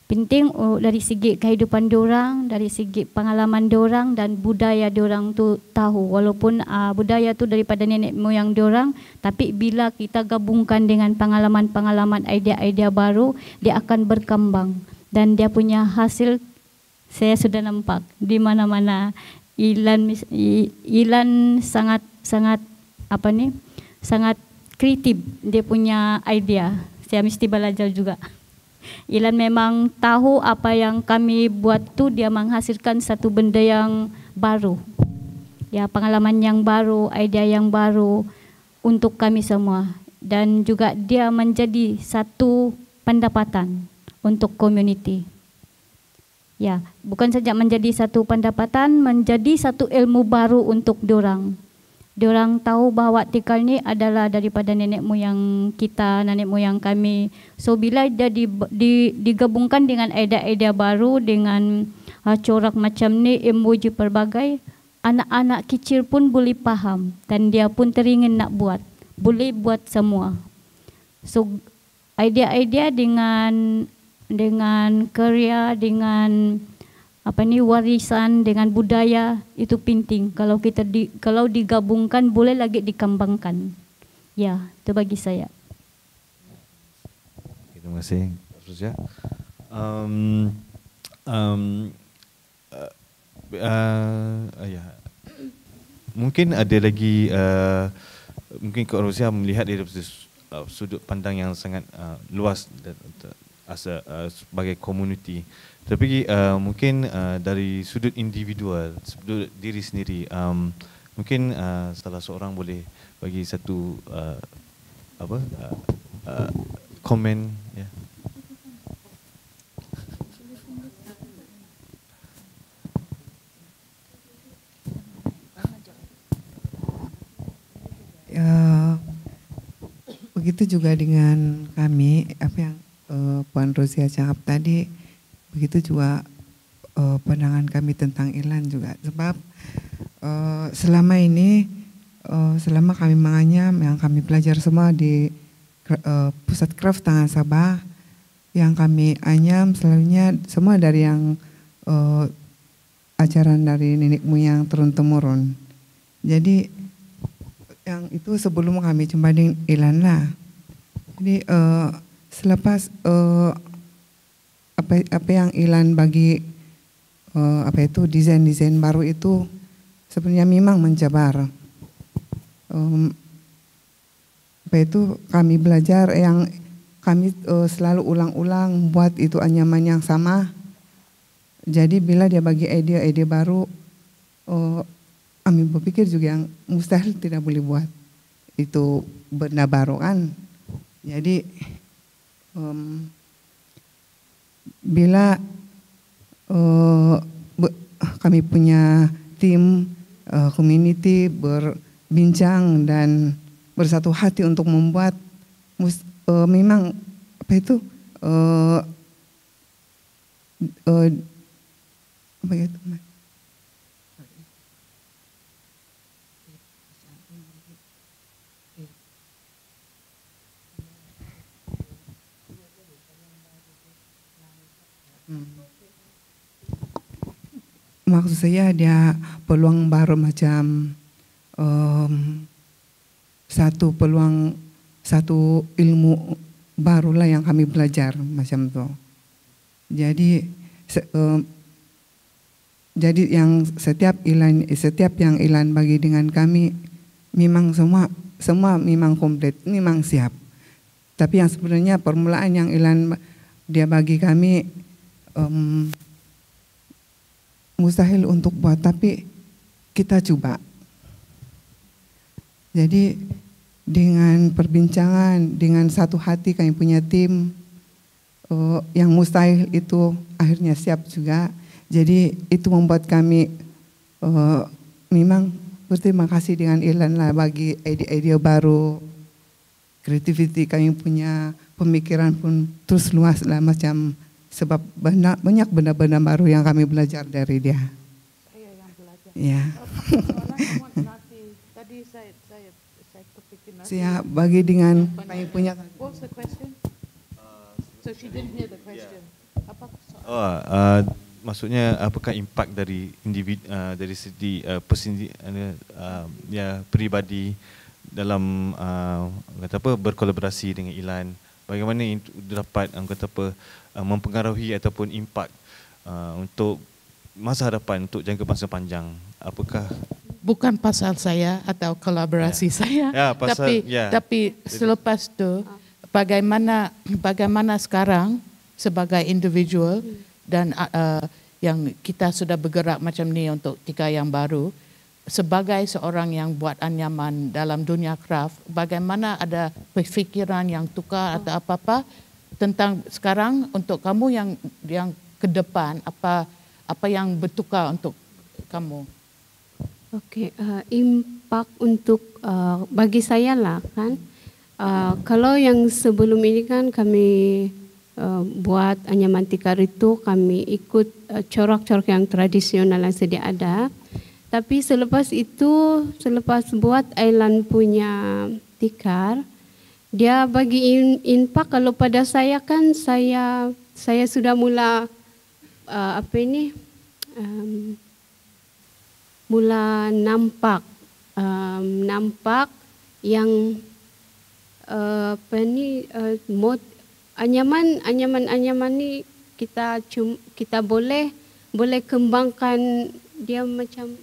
Penting dari segi kehidupan orang, dari segi pengalaman orang dan budaya orang tu tahu. Walaupun uh, budaya tu daripada nenek moyang orang, tapi bila kita gabungkan dengan pengalaman-pengalaman idea-idea baru, dia akan berkembang dan dia punya hasil saya sudah nampak di mana-mana Ilan Ilan sangat sangat apa ni sangat kreatif. Dia punya idea. Saya mesti belajar juga. Ilan memang tahu apa yang kami buat tu dia menghasilkan satu benda yang baru. Ya pengalaman yang baru idea yang baru untuk kami semua. Dan juga dia menjadi satu pendapatan untuk komuniti. Ya, bukan saja menjadi satu pendapatan, menjadi satu ilmu baru untuk diorang. Diorang tahu bahawa tikal ni adalah daripada nenek moyang kita, nenek moyang kami. So bila dia di, di, digabungkan dengan idea-idea baru dengan uh, corak macam ni, emoji pelbagai, anak-anak kecil pun boleh faham dan dia pun teringin nak buat. Boleh buat semua. So idea-idea dengan dengan karya dengan apa ni warisan dengan budaya itu penting. Kalau kita di, kalau digabungkan boleh lagi dikembangkan. Ya itu bagi saya. Terima kasih Ruzia. Um, um, uh, uh, ya. Mungkin ada lagi uh, mungkin Kak Ruzia melihat dari uh, sudut pandang yang sangat uh, luas dan, as a, uh, sebagai community. Tapi uh, mungkin uh, dari sudut individual, sudut diri sendiri, um, mungkin uh, salah seorang boleh bagi satu uh, apa uh, uh, komen ya. Yeah. Ya, begitu juga dengan kami apa yang uh, Puan Rosia cakap tadi, begitu juga uh, pandangan kami tentang Ilan juga. Sebab uh, selama ini, uh, selama kami menganyam, yang kami belajar semua di uh, Pusat Craft Tangan Sabah, yang kami anyam selalunya semua dari yang uh, ajaran dari nenek moyang turun temurun. Jadi yang itu sebelum kami dengan Ilan lah. Jadi uh, selepas uh, apa apa yang Ilan bagi uh, apa itu desain-desain baru itu sebenarnya memang menjabar. Um, apa itu kami belajar yang kami uh, selalu ulang-ulang buat itu anyaman yang sama. Jadi bila dia bagi ide-ide baru, uh, kami berpikir juga yang mustahil tidak boleh buat itu benda baru kan. Jadi um, bila uh, be, kami punya tim uh, community berbincang dan bersatu hati untuk membuat mus, uh, memang apa itu uh, uh, apa itu maksud saya ada peluang baru macam um, satu peluang satu ilmu barulah yang kami belajar macam itu. Jadi se, um, jadi yang setiap ilan setiap yang ilan bagi dengan kami memang semua semua memang komplit, memang siap. Tapi yang sebenarnya permulaan yang ilan dia bagi kami um, mustahil untuk buat tapi kita coba. Jadi dengan perbincangan dengan satu hati kami punya tim uh, yang mustahil itu akhirnya siap juga. Jadi itu membuat kami uh, memang berterima kasih dengan Ilan lah bagi ide-ide baru, kreativiti kami punya pemikiran pun terus luas lah macam sebab banyak banyak benda-benda baru yang kami belajar dari dia. Saya yang belajar. Ya. [laughs] Tadi saya saya saya terfikir nanti. Saya bagi dengan kami punya. What was the question? So she didn't hear the question. Apa soalan? Oh, uh, maksudnya apakah impak dari individu uh, dari segi uh, persindi uh, uh, ya peribadi dalam uh, kata apa berkolaborasi dengan Ilan bagaimana itu dapat uh, kata apa uh, mempengaruhi ataupun impak uh, untuk masa hadapan untuk jangka masa panjang apakah bukan pasal saya atau kolaborasi yeah. saya yeah, pasal, tapi yeah. tapi selepas itu bagaimana bagaimana sekarang sebagai individual dan uh, yang kita sudah bergerak macam ni untuk tiga yang baru sebagai seorang yang buat anyaman dalam dunia craft bagaimana ada fikiran yang tukar atau apa-apa tentang sekarang untuk kamu yang yang ke depan apa apa yang bertukar untuk kamu Okey, uh, impak untuk uh, bagi saya lah kan. Uh, kalau yang sebelum ini kan kami uh, buat anyaman tikar itu kami ikut uh, corak-corak yang tradisional yang sedia ada. Tapi selepas itu, selepas buat island punya tikar, dia bagi impak kalau pada saya kan saya saya sudah mula uh, apa ini? Um, mula nampak um, nampak yang uh, apa ni uh, mod anyaman anyaman anyaman ni kita cum, kita boleh boleh kembangkan dia macam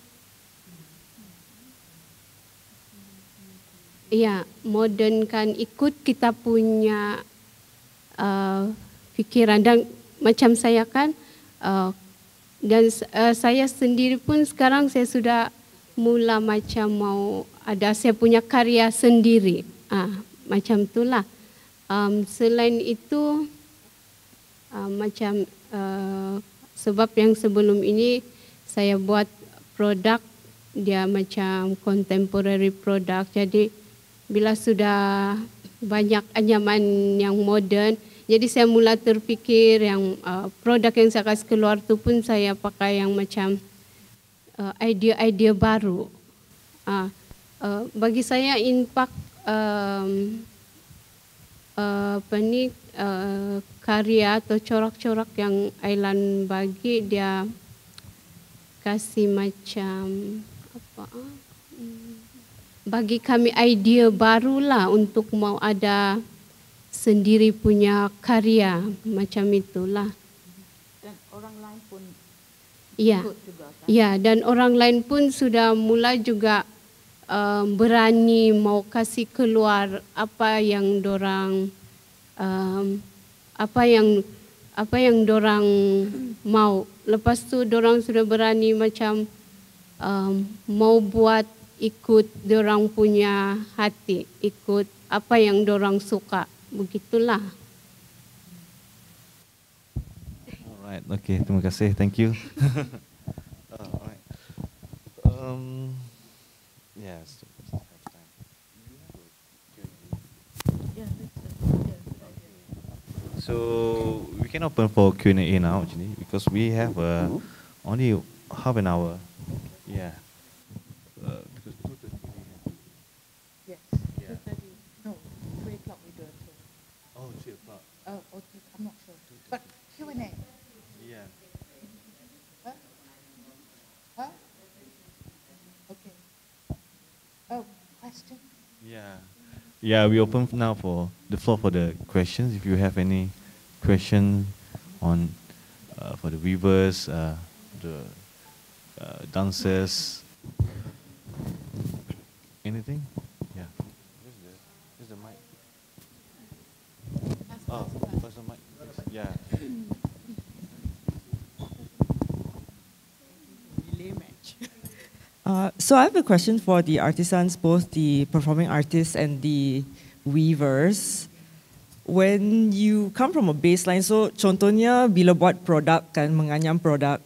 ya modern kan ikut kita punya uh, fikiran. Dan macam saya kan uh, dan uh, saya sendiri pun sekarang saya sudah mula macam mau ada saya punya karya sendiri. Uh, macam itulah. Um, selain itu uh, macam uh, sebab yang sebelum ini saya buat produk dia macam contemporary product jadi bila sudah banyak anyaman yang moden jadi saya mula terfikir yang uh, produk yang saya kasih keluar tu pun saya pakai yang macam uh, idea-idea baru. Uh, uh, bagi saya impak um, uh, apa ni uh, karya atau corak-corak yang Ailan bagi dia kasih macam apa hmm, bagi kami idea barulah untuk mau ada sendiri punya karya macam itulah. Dan orang lain pun Ya, ikut juga kan? ya dan orang lain pun sudah mulai juga um, berani mau kasih keluar apa yang dorang um, apa yang apa yang dorang mau. Lepas tu dorang sudah berani macam um, mau buat ikut dorang punya hati, ikut apa yang dorang suka. Begitulah. Alright, okay, terima kasih, thank you. [laughs] Um, yes. So we can open for Q and A now, actually, because we have uh, only half an hour. Yeah. Uh, Yeah. Yeah, we open now for the floor for the questions. If you have any question on uh, for the weavers, uh, the uh, dancers, anything? Yeah. Where's the, where's the mic? Oh, where's the mic? Yeah. Uh, so I have a question for the artisans, both the performing artists and the weavers. When you come from a baseline, so contohnya bila buat produk kan menganyam produk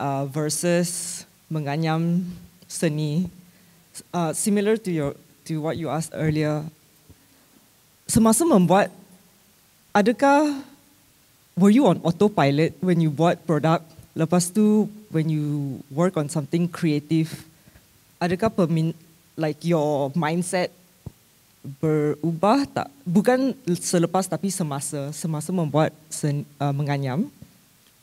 uh, versus menganyam seni, uh, similar to your to what you asked earlier. Semasa membuat, adakah were you on autopilot when you bought product? Lepas tu when you work on something creative, adakah pemin like your mindset berubah tak? Bukan selepas tapi semasa semasa membuat sen, uh, menganyam.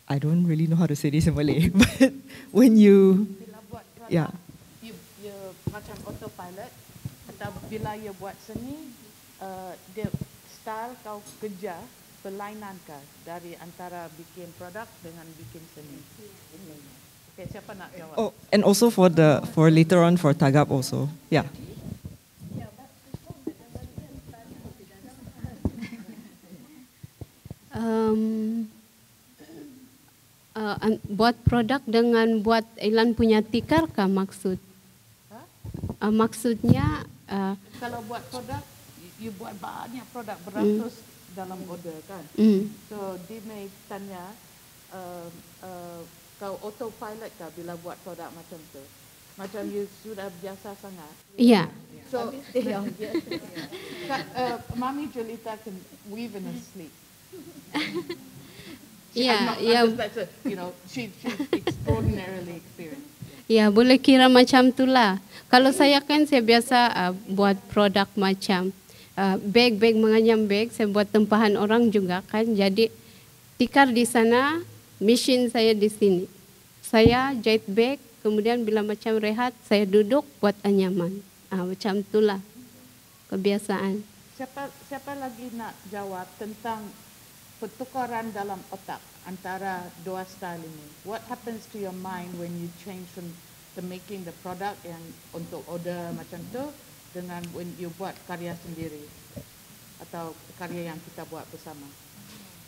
I don't really know how to say this in Malay, [laughs] but when you Bila buat produk, yeah. you, you macam autopilot atau bila you buat seni, uh, dia style kau kerja berlainan kah dari antara bikin produk dengan bikin seni? Okay, siapa nak jawab? Oh, and also for the for later on for tagap also. Yeah. Um, uh, buat produk dengan buat Elan punya tikar kah maksud? Uh, maksudnya uh, Kalau buat produk, you, you buat banyak produk beratus dalam order kan? Mm. So dia may tanya, uh, uh, kau autopilot kah bila buat produk macam tu? Macam you sudah biasa sangat. Iya. So, Iya. [laughs] Ka- uh, Mami Julita can weave in her sleep. She- iya. just like, so, you know, she, she's extraordinarily experienced. Ya, boleh kira macam itulah. Kalau saya kan saya biasa uh, buat produk macam uh, bag-bag menganyam bag, saya buat tempahan orang juga kan. Jadi tikar di sana, mesin saya di sini. Saya jahit bag, kemudian bila macam rehat, saya duduk buat anyaman. Ah, macam itulah kebiasaan. Siapa siapa lagi nak jawab tentang pertukaran dalam otak antara dua style ini? What happens to your mind when you change from the making the product yang untuk order macam tu dengan when you buat karya sendiri atau karya yang kita buat bersama?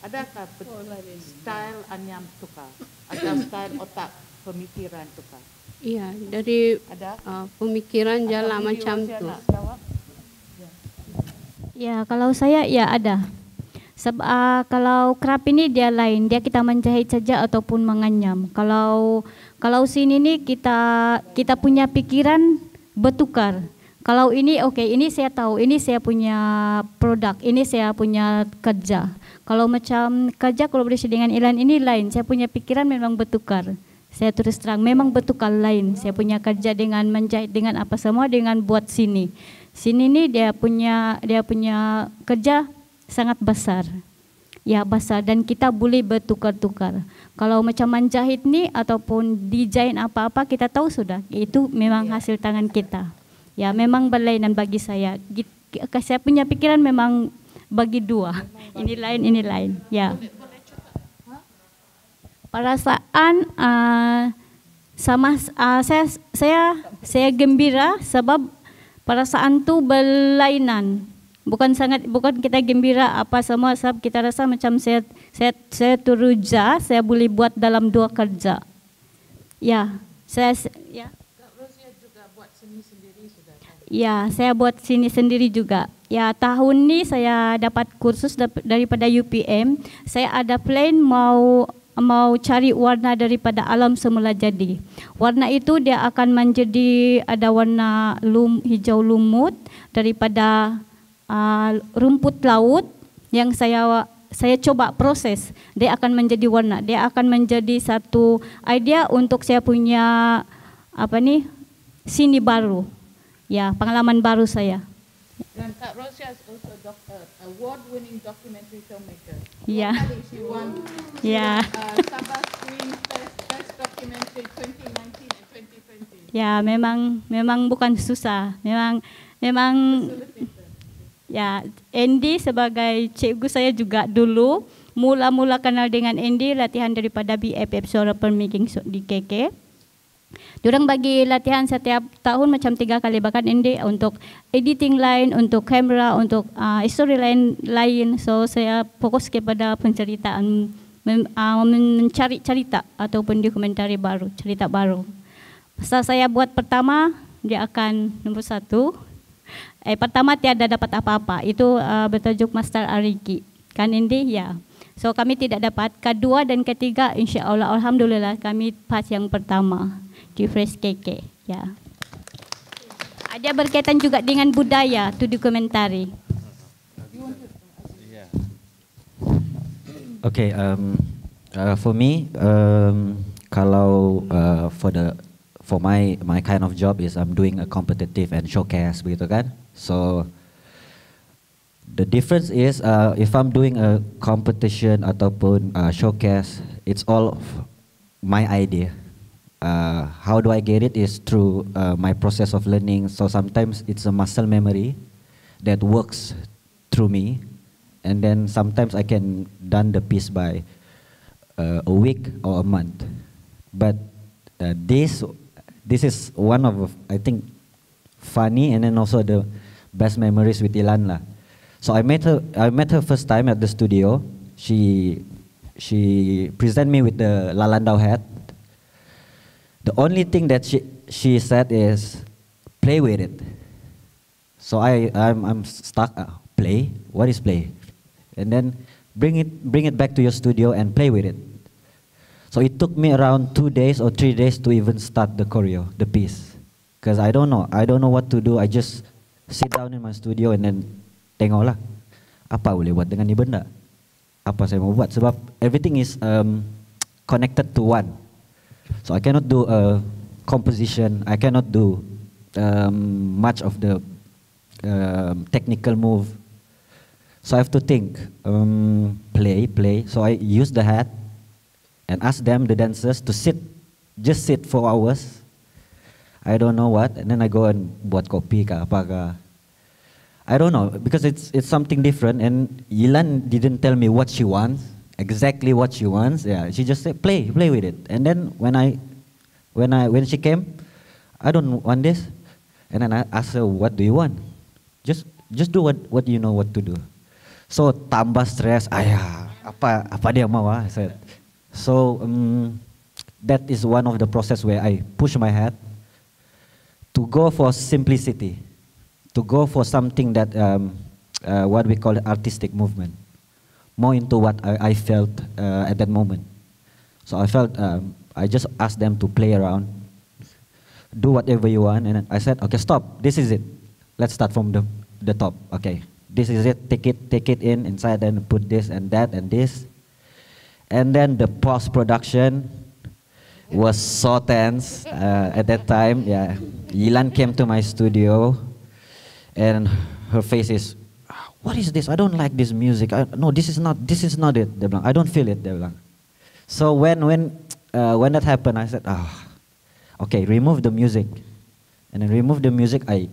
Adakah pet- style anyam tukar atau [coughs] style otak pemikiran tukar? Iya, dari Ada? uh, pemikiran jalan Atau macam tu. jawab? Ya, kalau saya ya ada. Sebab uh, kalau kerap ini dia lain, dia kita menjahit saja ataupun menganyam. Kalau kalau sini ni kita kita punya pikiran bertukar. Kalau ini okey, ini saya tahu, ini saya punya produk, ini saya punya kerja. Kalau macam kerja kolaborasi dengan Ilan ini lain, saya punya pikiran memang bertukar. Saya terus terang memang bertukar lain. Saya punya kerja dengan menjahit dengan apa semua dengan buat sini. Sini ni dia punya dia punya kerja sangat besar. ya basah dan kita boleh bertukar-tukar. Kalau macam menjahit ni ataupun desain apa-apa kita tahu sudah itu memang hasil tangan kita. Ya memang berlainan bagi saya. Saya punya pikiran memang bagi dua. Ini lain, ini lain. Ya. Perasaan uh, sama uh, saya saya saya gembira sebab perasaan tu berlainan bukan sangat bukan kita gembira apa semua sebab kita rasa macam saya saya saya turuja saya boleh buat dalam dua kerja ya saya ya Ya, saya buat sini sendiri juga. Ya, tahun ni saya dapat kursus daripada UPM. Saya ada plan mau mau cari warna daripada alam semula jadi. Warna itu dia akan menjadi ada warna lum, hijau lumut daripada uh, rumput laut yang saya saya coba proses. Dia akan menjadi warna. Dia akan menjadi satu idea untuk saya punya apa ni sini baru. Ya, pengalaman baru saya. Dan Kak Rosia is also a award-winning documentary filmmaker. Ya. Ya. Ya. Uh, Sabah Screen Fest Best Documentary 2019 and 2020. Ya, memang memang bukan susah. Memang memang ya Andy sebagai cikgu saya juga dulu mula-mula kenal dengan Andy latihan daripada BFF Suara Permaking di KK. Diorang bagi latihan setiap tahun macam tiga kali bahkan ini untuk editing lain, untuk kamera, untuk uh, story lain lain. So saya fokus kepada penceritaan, mem, uh, mencari cerita ataupun dokumentari baru, cerita baru. Setelah saya buat pertama, dia akan nombor satu. Eh pertama tiada dapat apa-apa. Itu uh, bertajuk Master Ariki. Kan ini ya. So kami tidak dapat. Kedua dan ketiga insya Allah Alhamdulillah kami pas yang pertama di Fresh KK. Ya. Ada berkaitan juga dengan budaya tu dokumentari. Okay, um, uh, for me, um, kalau uh, for the for my my kind of job is I'm doing a competitive and showcase begitu kan. So the difference is uh, if I'm doing a competition ataupun uh, showcase, it's all my idea. Uh, how do I get it is through uh, my process of learning. So sometimes it's a muscle memory that works through me, and then sometimes I can done the piece by uh, a week or a month. But uh, this this is one of I think funny and then also the best memories with Ilan lah. So I met her I met her first time at the studio. She she present me with the Lalandau hat the only thing that she, she said is, play with it. So I, I'm, I'm stuck, uh, play? What is play? And then bring it, bring it back to your studio and play with it. So it took me around two days or three days to even start the choreo, the piece. Because I don't know, I don't know what to do. I just sit down in my studio and then tengok lah. Apa boleh buat dengan ni benda? Apa saya mau buat? Sebab everything is um, connected to one. So I cannot do a composition. I cannot do um, much of the um, technical move. So I have to think, um, play, play. So I use the hat and ask them, the dancers, to sit, just sit for hours. I don't know what, and then I go and buat kopi ka apa ka. I don't know because it's it's something different. And Yilan didn't tell me what she wants exactly what she wants. Yeah, she just said, play, play with it. And then when I, when I, when she came, I don't want this. And then I asked her, what do you want? Just, just do what, what you know what to do. So tambah stress, ayah, apa, apa dia mau? I said. So um, that is one of the process where I push my head to go for simplicity, to go for something that um, uh, what we call artistic movement more into what I, I felt uh, at that moment. So I felt um, I just asked them to play around, do whatever you want, and I said, okay, stop. This is it. Let's start from the the top. Okay, this is it. Take it, take it in inside, and put this and that and this, and then the post production was so tense uh, at that time. Yeah, Yilan came to my studio, and her face is what is this? I don't like this music. I, no, this is not. This is not it. Bilang, I don't feel it. Bilang. So when when uh, when that happened, I said, ah, okay, remove the music, and then remove the music. I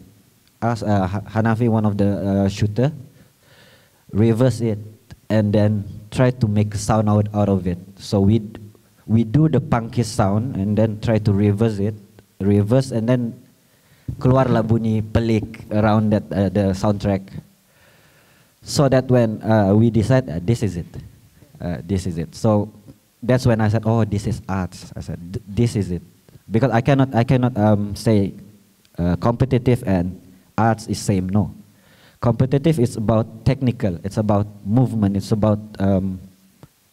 asked uh, Hanafi, one of the uh, shooter, reverse it, and then try to make sound out, out of it. So we we do the punky sound and then try to reverse it, reverse and then keluarlah bunyi pelik around that uh, the soundtrack. So that when uh, we decide uh, this is it, uh, this is it. So that's when I said, oh, this is arts. I said, this is it, because I cannot I cannot um, say uh, competitive and arts is same. No, competitive is about technical. It's about movement. It's about um,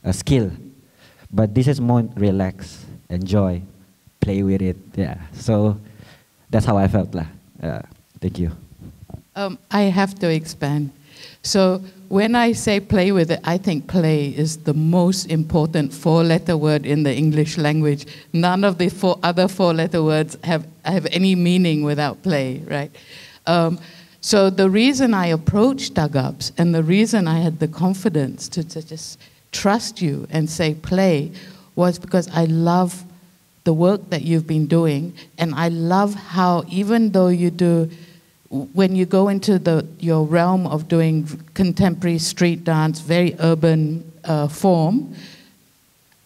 a skill. But this is more relax, enjoy, play with it. Yeah. So that's how I felt lah. Yeah. Thank you. Um, I have to expand. So when I say play with it, I think play is the most important four-letter word in the English language. None of the four other four-letter words have, have any meaning without play, right? Um, so the reason I approached Dug-Ups and the reason I had the confidence to, to just trust you and say play was because I love the work that you've been doing, and I love how even though you do, when you go into the your realm of doing contemporary street dance, very urban uh, form,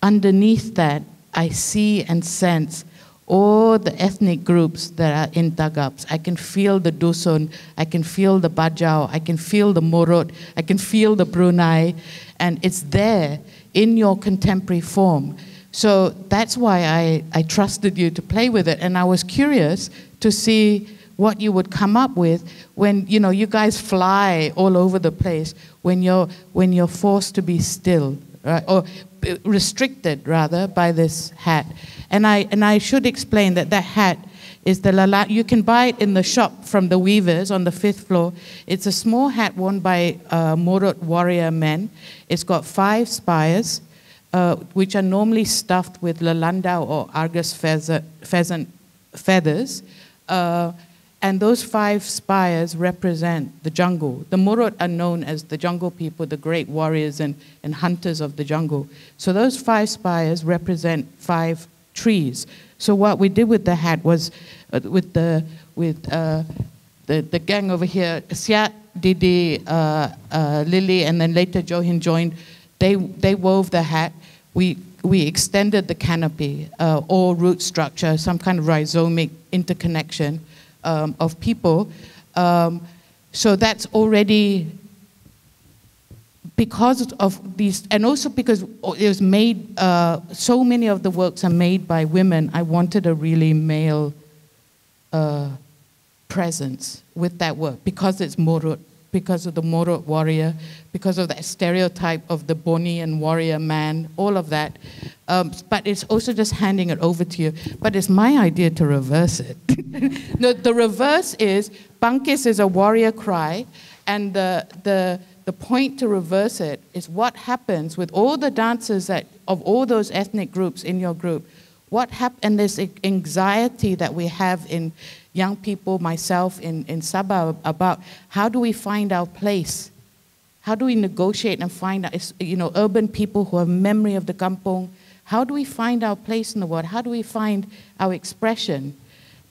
underneath that I see and sense all the ethnic groups that are in Dug-Ups. I can feel the Dusun, I can feel the Bajau, I can feel the Murut, I can feel the Brunei, and it's there in your contemporary form. So that's why I, I trusted you to play with it. And I was curious to see what you would come up with when you know you guys fly all over the place when you're when you're forced to be still right? or uh, restricted rather by this hat. And i and i should explain that that hat is the lala you can buy it in the shop from the weavers on the fifth floor. It's a small hat worn by uh, Murut warrior men. It's got five spires uh, which are normally stuffed with lalandau or argus pheasant, pheasant feathers uh, and those five spires represent the jungle. The Murut are known as the jungle people, the great warriors and, and hunters of the jungle. So those five spires represent five trees. So what we did with the hat was, uh, with the with uh, the the gang over here, Siat, Didi, uh, uh, Lily, and then later Johin joined. They they wove the hat. We we extended the canopy uh, or root structure, some kind of rhizomic interconnection um, of people. Um, so that's already because of these, and also because it was made, uh, so many of the works are made by women, I wanted a really male uh, presence with that work because it's Murut, because of the Murut warrior, because of that stereotype of the Boni warrior man, all of that. Um, but it's also just handing it over to you. But it's my idea to reverse it. [laughs] no, the reverse is Bankis is a warrior cry, and the, the, the point to reverse it is what happens with all the dancers that, of all those ethnic groups in your group. What hap- and this anxiety that we have in young people, myself in, in Sabah, about how do we find our place? How do we negotiate and find you know, urban people who have memory of the kampong, how do we find our place in the world? How do we find our expression?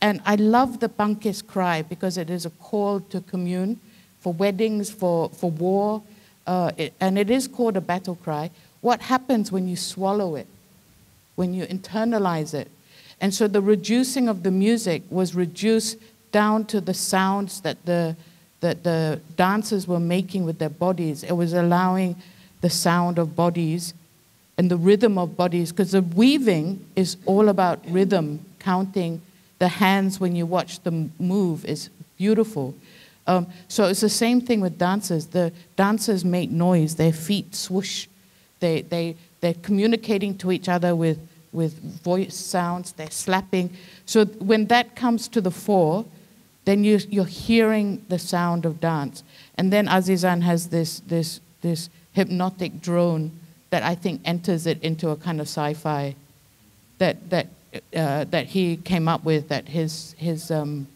And I love the Bankis cry because it is a call to commune for weddings, for, for war, uh, it, and it is called a battle cry. What happens when you swallow it, when you internalize it? And so the reducing of the music was reduced down to the sounds that the, that the dancers were making with their bodies. It was allowing the sound of bodies and the rhythm of bodies, because the weaving is all about rhythm, counting. The hands, when you watch them move, is beautiful. Um, so it's the same thing with dancers. The dancers make noise, their feet swoosh, they, they, they're communicating to each other with, with voice sounds, they're slapping. So when that comes to the fore, then you, you're hearing the sound of dance. And then Azizan has this, this, this hypnotic drone that I think enters it into a kind of sci-fi that, that, uh, that he came up with, that his, his um,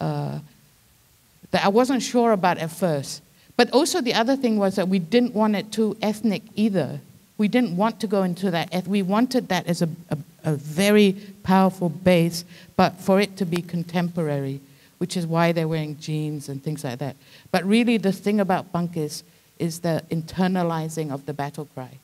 uh, that I wasn't sure about at first. But also the other thing was that we didn't want it too ethnic either. We didn't want to go into that. We wanted that as a, a, a very powerful base, but for it to be contemporary, which is why they're wearing jeans and things like that. But really, the thing about Bunkis is the internalizing of the battle cry.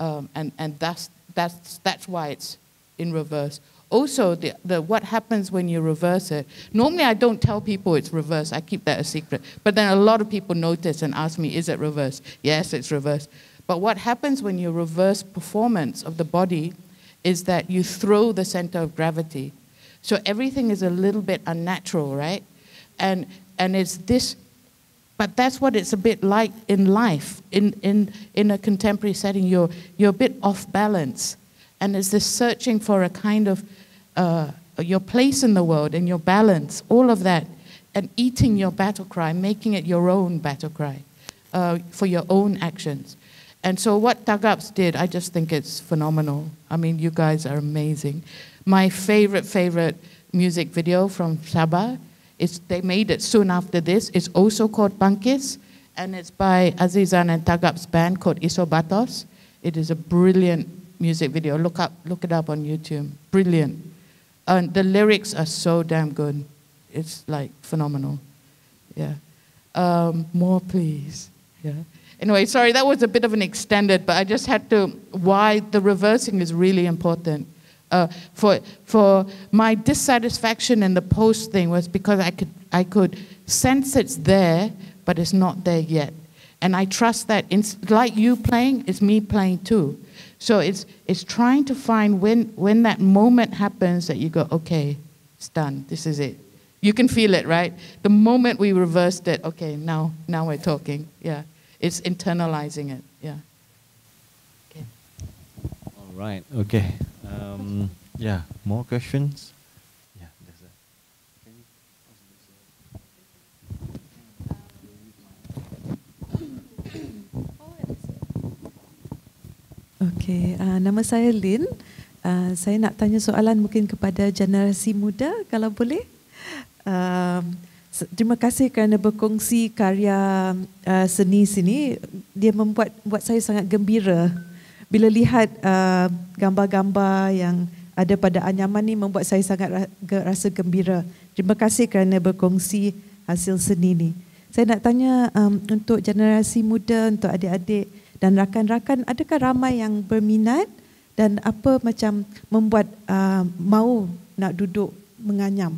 Um, and and that's, that's, that's why it's in reverse. Also, the, the, what happens when you reverse it, normally I don't tell people it's reverse, I keep that a secret. But then a lot of people notice and ask me, is it reverse? Yes, it's reverse. But what happens when you reverse performance of the body is that you throw the center of gravity. So everything is a little bit unnatural, right? And, and it's this but that's what it's a bit like in life. In, in, in a contemporary setting, you're, you're a bit off balance. And it's this searching for a kind of uh, your place in the world and your balance, all of that, and eating your battle cry, making it your own battle cry uh, for your own actions. And so, what Tagaps did, I just think it's phenomenal. I mean, you guys are amazing. My favorite, favorite music video from Sabah it's, they made it soon after this. It's also called Bankis, and it's by Azizan and Tagap's band called Isobatos. It is a brilliant music video. Look up, look it up on YouTube. Brilliant. And the lyrics are so damn good. It's like phenomenal. Yeah. Um, more, please. Yeah. Anyway, sorry, that was a bit of an extended, but I just had to, why the reversing is really important. Uh, for, for my dissatisfaction in the post thing was because I could, I could sense it's there, but it's not there yet. And I trust that, like you playing, it's me playing too. So it's, it's trying to find when, when that moment happens that you go, okay, it's done, this is it. You can feel it, right? The moment we reversed it, okay, now, now we're talking. Yeah, it's internalizing it. Yeah. Okay. All right. Okay. Um, yeah. More questions? Yeah. There's a. Okey, uh, nama saya Lin. Uh, saya nak tanya soalan mungkin kepada generasi muda kalau boleh. Uh, terima kasih kerana berkongsi karya uh, seni sini. Dia membuat buat saya sangat gembira bila lihat uh, gambar-gambar yang ada pada anyaman ni membuat saya sangat ra- rasa gembira. Terima kasih kerana berkongsi hasil seni ni. Saya nak tanya um, untuk generasi muda, untuk adik-adik dan rakan-rakan, adakah ramai yang berminat dan apa macam membuat uh, mau nak duduk menganyam?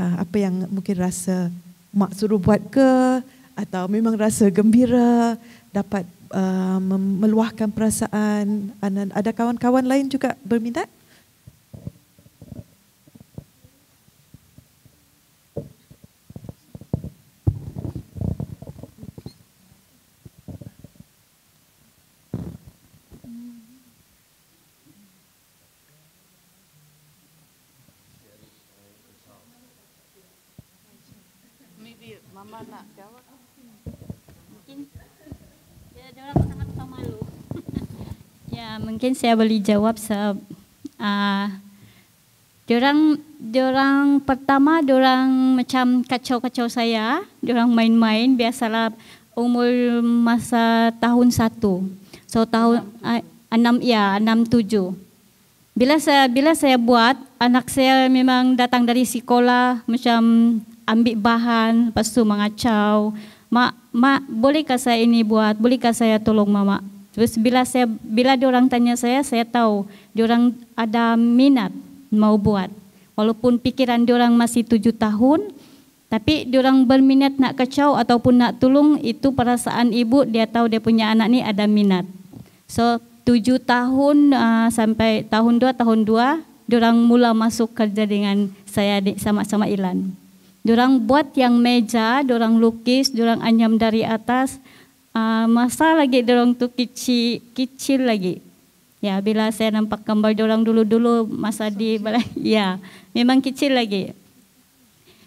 Uh, apa yang mungkin rasa mak suruh buat ke atau memang rasa gembira dapat uh, meluahkan perasaan dan ada kawan-kawan lain juga berminat? Maybe Mama nak jawab. Mungkin ya, orang sangat pemalu. Ya, mungkin saya boleh jawab se uh, Diorang, diorang pertama, diorang macam kacau-kacau saya. Diorang main-main, biasalah umur masa tahun satu. So tahun uh, enam, ya enam tujuh. Bila saya bila saya buat, anak saya memang datang dari sekolah macam ambil bahan, lepas tu mengacau. Mak, mak, bolehkah saya ini buat? Bolehkah saya tolong mama? Terus bila saya bila diorang tanya saya, saya tahu diorang ada minat mau buat. Walaupun pikiran diorang masih tujuh tahun, tapi diorang berminat nak kacau ataupun nak tolong itu perasaan ibu dia tahu dia punya anak ni ada minat. So tujuh tahun uh, sampai tahun dua tahun dua, diorang mula masuk kerja dengan saya sama-sama Ilan. Diorang buat yang meja, diorang lukis, diorang anyam dari atas. Uh, masa lagi diorang tu kecil, kecil lagi. Ya, bila saya nampak gambar diorang dulu-dulu masa di balai, [laughs] ya, memang kecil lagi.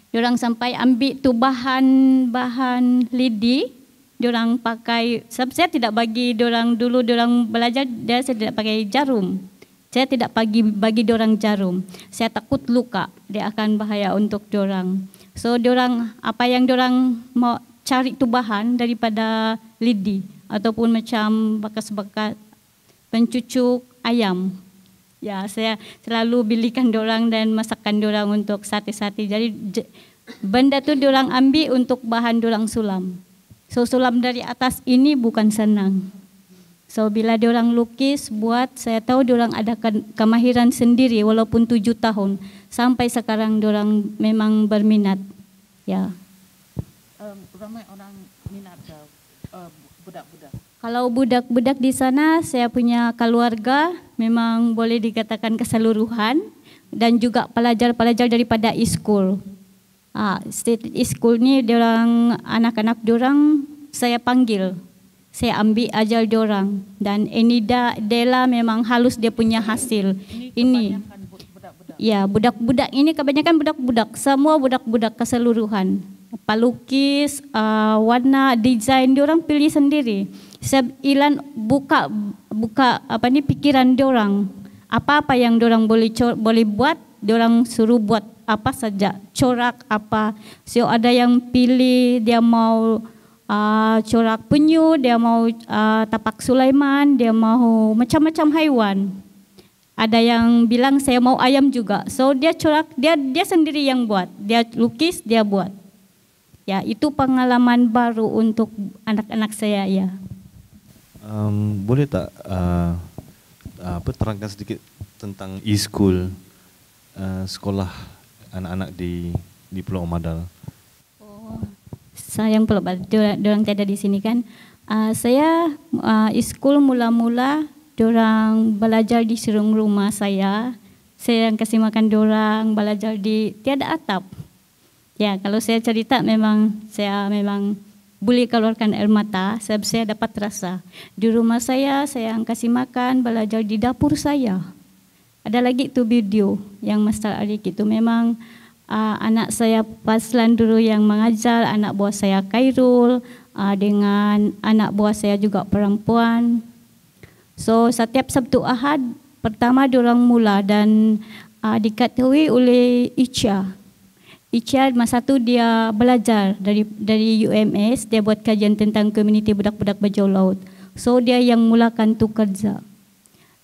Diorang sampai ambil tu bahan bahan lidi, diorang pakai saya tidak bagi diorang dulu diorang belajar dia saya tidak pakai jarum. Saya tidak bagi bagi diorang jarum. Saya takut luka, dia akan bahaya untuk diorang. So diorang apa yang diorang mau cari tu bahan daripada lidi ataupun macam bakas-bakas pencucuk ayam. Ya, saya selalu belikan dorang dan masakkan dorang untuk sate-sate. Jadi benda tu dorang ambil untuk bahan dorang sulam. So sulam dari atas ini bukan senang. So bila orang lukis buat, saya tahu orang ada kemahiran sendiri walaupun tujuh tahun. Sampai sekarang orang memang berminat. Ya. Um, ramai orang minat uh, budak-budak. Kalau budak-budak di sana, saya punya keluarga memang boleh dikatakan keseluruhan dan juga pelajar-pelajar daripada e-school. Ah, state e-school ni orang anak-anak orang saya panggil saya ambil ajar dia orang dan Enida Dela memang halus dia punya hasil. Ini, ya budak-budak ini kebanyakan budak-budak, semua budak-budak keseluruhan. Palukis, uh, warna, desain dia orang pilih sendiri. Saya ilan buka buka apa ni pikiran dia orang. Apa-apa yang dia orang boleh boleh buat, dia orang suruh buat apa saja. Corak apa. So ada yang pilih dia mau uh, corak penyu, dia mau uh, tapak Sulaiman, dia mau macam-macam haiwan. Ada yang bilang saya mau ayam juga. So dia corak dia dia sendiri yang buat. Dia lukis, dia buat. Ya, itu pengalaman baru untuk anak-anak saya ya. Um, boleh tak uh, apa terangkan sedikit tentang e-school uh, sekolah anak-anak di di Pulau Madal? Oh, sayang pula orang tiada di sini kan. Uh, saya uh, school mula-mula orang belajar di serung rumah saya. Saya yang kasih makan orang belajar di tiada atap. Ya, kalau saya cerita memang saya memang boleh keluarkan air mata sebab saya dapat rasa. Di rumah saya saya yang kasih makan belajar di dapur saya. Ada lagi tu video yang Master Arik itu memang uh, anak saya Paslan dulu yang mengajar, anak buah saya Kairul, uh, dengan anak buah saya juga perempuan. So setiap Sabtu Ahad pertama diorang mula dan uh, diketahui oleh Icha. Icha masa tu dia belajar dari dari UMS, dia buat kajian tentang komuniti budak-budak bajau laut. So dia yang mulakan tu kerja.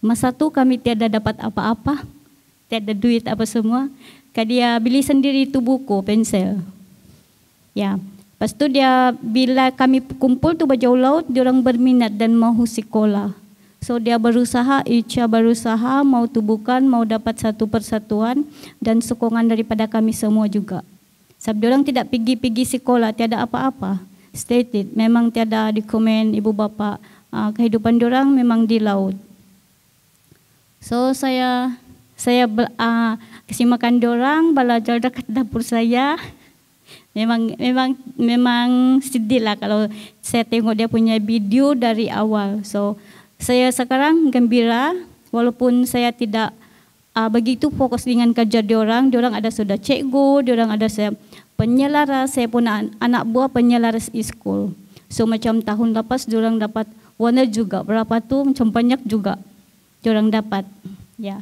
Masa tu kami tiada dapat apa-apa, tiada duit apa semua. Kan dia beli sendiri tu buku, pensel. Ya. Lepas tu dia bila kami kumpul tu bajau laut, dia orang berminat dan mahu sekolah. So dia berusaha, Ica berusaha mau tubuhkan, mau dapat satu persatuan dan sokongan daripada kami semua juga. Sebab orang tidak pergi-pergi sekolah, tiada apa-apa. Stated, memang tiada di komen ibu bapa. Uh, kehidupan orang memang di laut. So saya saya uh, kasih makan dorang belajar dekat dapur saya memang memang memang sedih lah kalau saya tengok dia punya video dari awal so saya sekarang gembira walaupun saya tidak uh, begitu fokus dengan kerja diorang diorang ada sudah cikgu diorang ada saya penyelaras saya pun anak buah penyelaras e-school. So macam tahun lepas diorang dapat warna juga berapa tu macam banyak juga diorang dapat. Ya,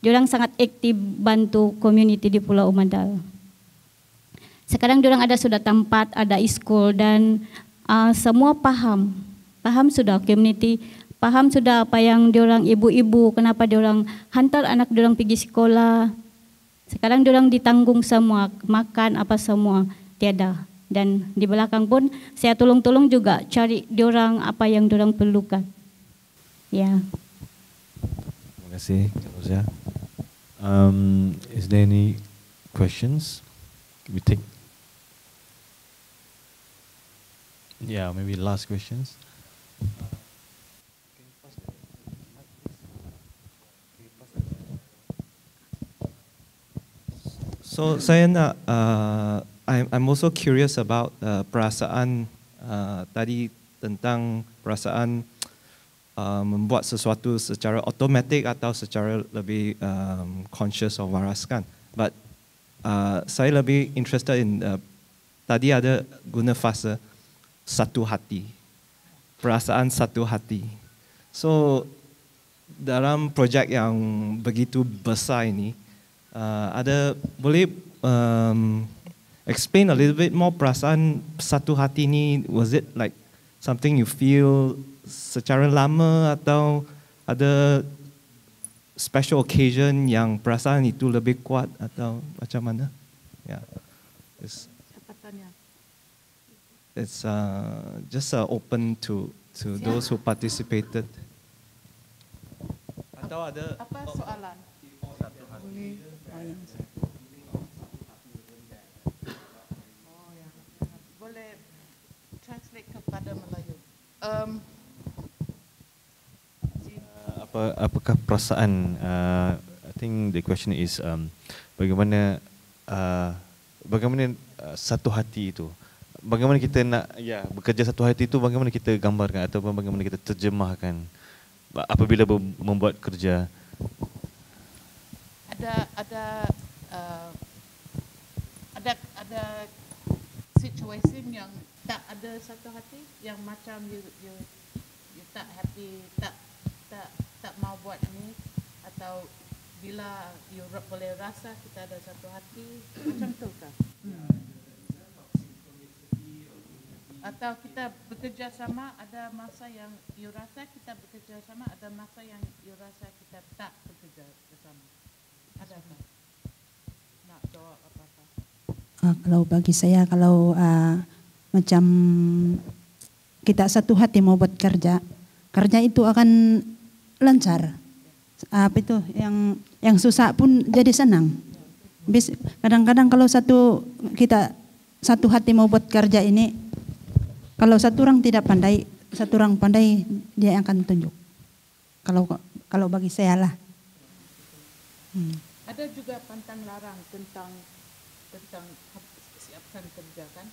diorang sangat aktif bantu community di Pulau Umadal. Sekarang diorang ada sudah tempat, ada school dan uh, semua paham, paham sudah community, paham sudah apa yang diorang ibu-ibu, kenapa diorang hantar anak diorang pergi sekolah. Sekarang diorang ditanggung semua, makan apa semua tiada. Dan di belakang pun saya tolong-tolong juga cari diorang apa yang diorang perlukan. Ya. kasih, Kak Um, is there any questions? We take. Yeah, maybe last questions. So saya nak, uh, I'm, I'm also curious about uh, perasaan uh, tadi tentang perasaan uh, membuat sesuatu secara automatik atau secara lebih um, conscious of waraskan. But uh, saya lebih interested in uh, tadi ada guna fasa satu hati, perasaan satu hati. So dalam projek yang begitu besar ini, uh, ada boleh um, explain a little bit more perasaan satu hati ni was it like something you feel secara lama atau ada special occasion yang perasaan itu lebih kuat atau macam mana? Yeah. It's, it's uh, just uh, open to to those who participated. Atau ada Apa soalan? Boleh translate kepada Melayu. Um, apa apakah perasaan uh, I think the question is um, bagaimana uh, bagaimana uh, satu hati itu? Bagaimana kita nak ya bekerja satu hati itu bagaimana kita gambarkan atau bagaimana kita terjemahkan? Apabila membuat kerja ada ada uh, ada ada situasi yang tak ada satu hati yang macam you you, you tak happy tak tak tak mau buat ni atau bila you boleh rasa kita ada satu hati macam tu kah? Hmm. Atau kita bekerja sama ada masa yang you rasa kita bekerja sama ada masa yang you rasa kita tak bekerja bersama. Uh, kalau bagi saya kalau uh, macam kita satu hati mau buat kerja, kerja itu akan lancar. Apa itu yang yang susah pun jadi senang. Kadang-kadang kalau satu kita satu hati mau buat kerja ini, kalau satu orang tidak pandai, satu orang pandai dia akan tunjuk. Kalau kalau bagi saya lah. Hmm. Ada juga pantang larang tentang tentang siapkan kerja kan?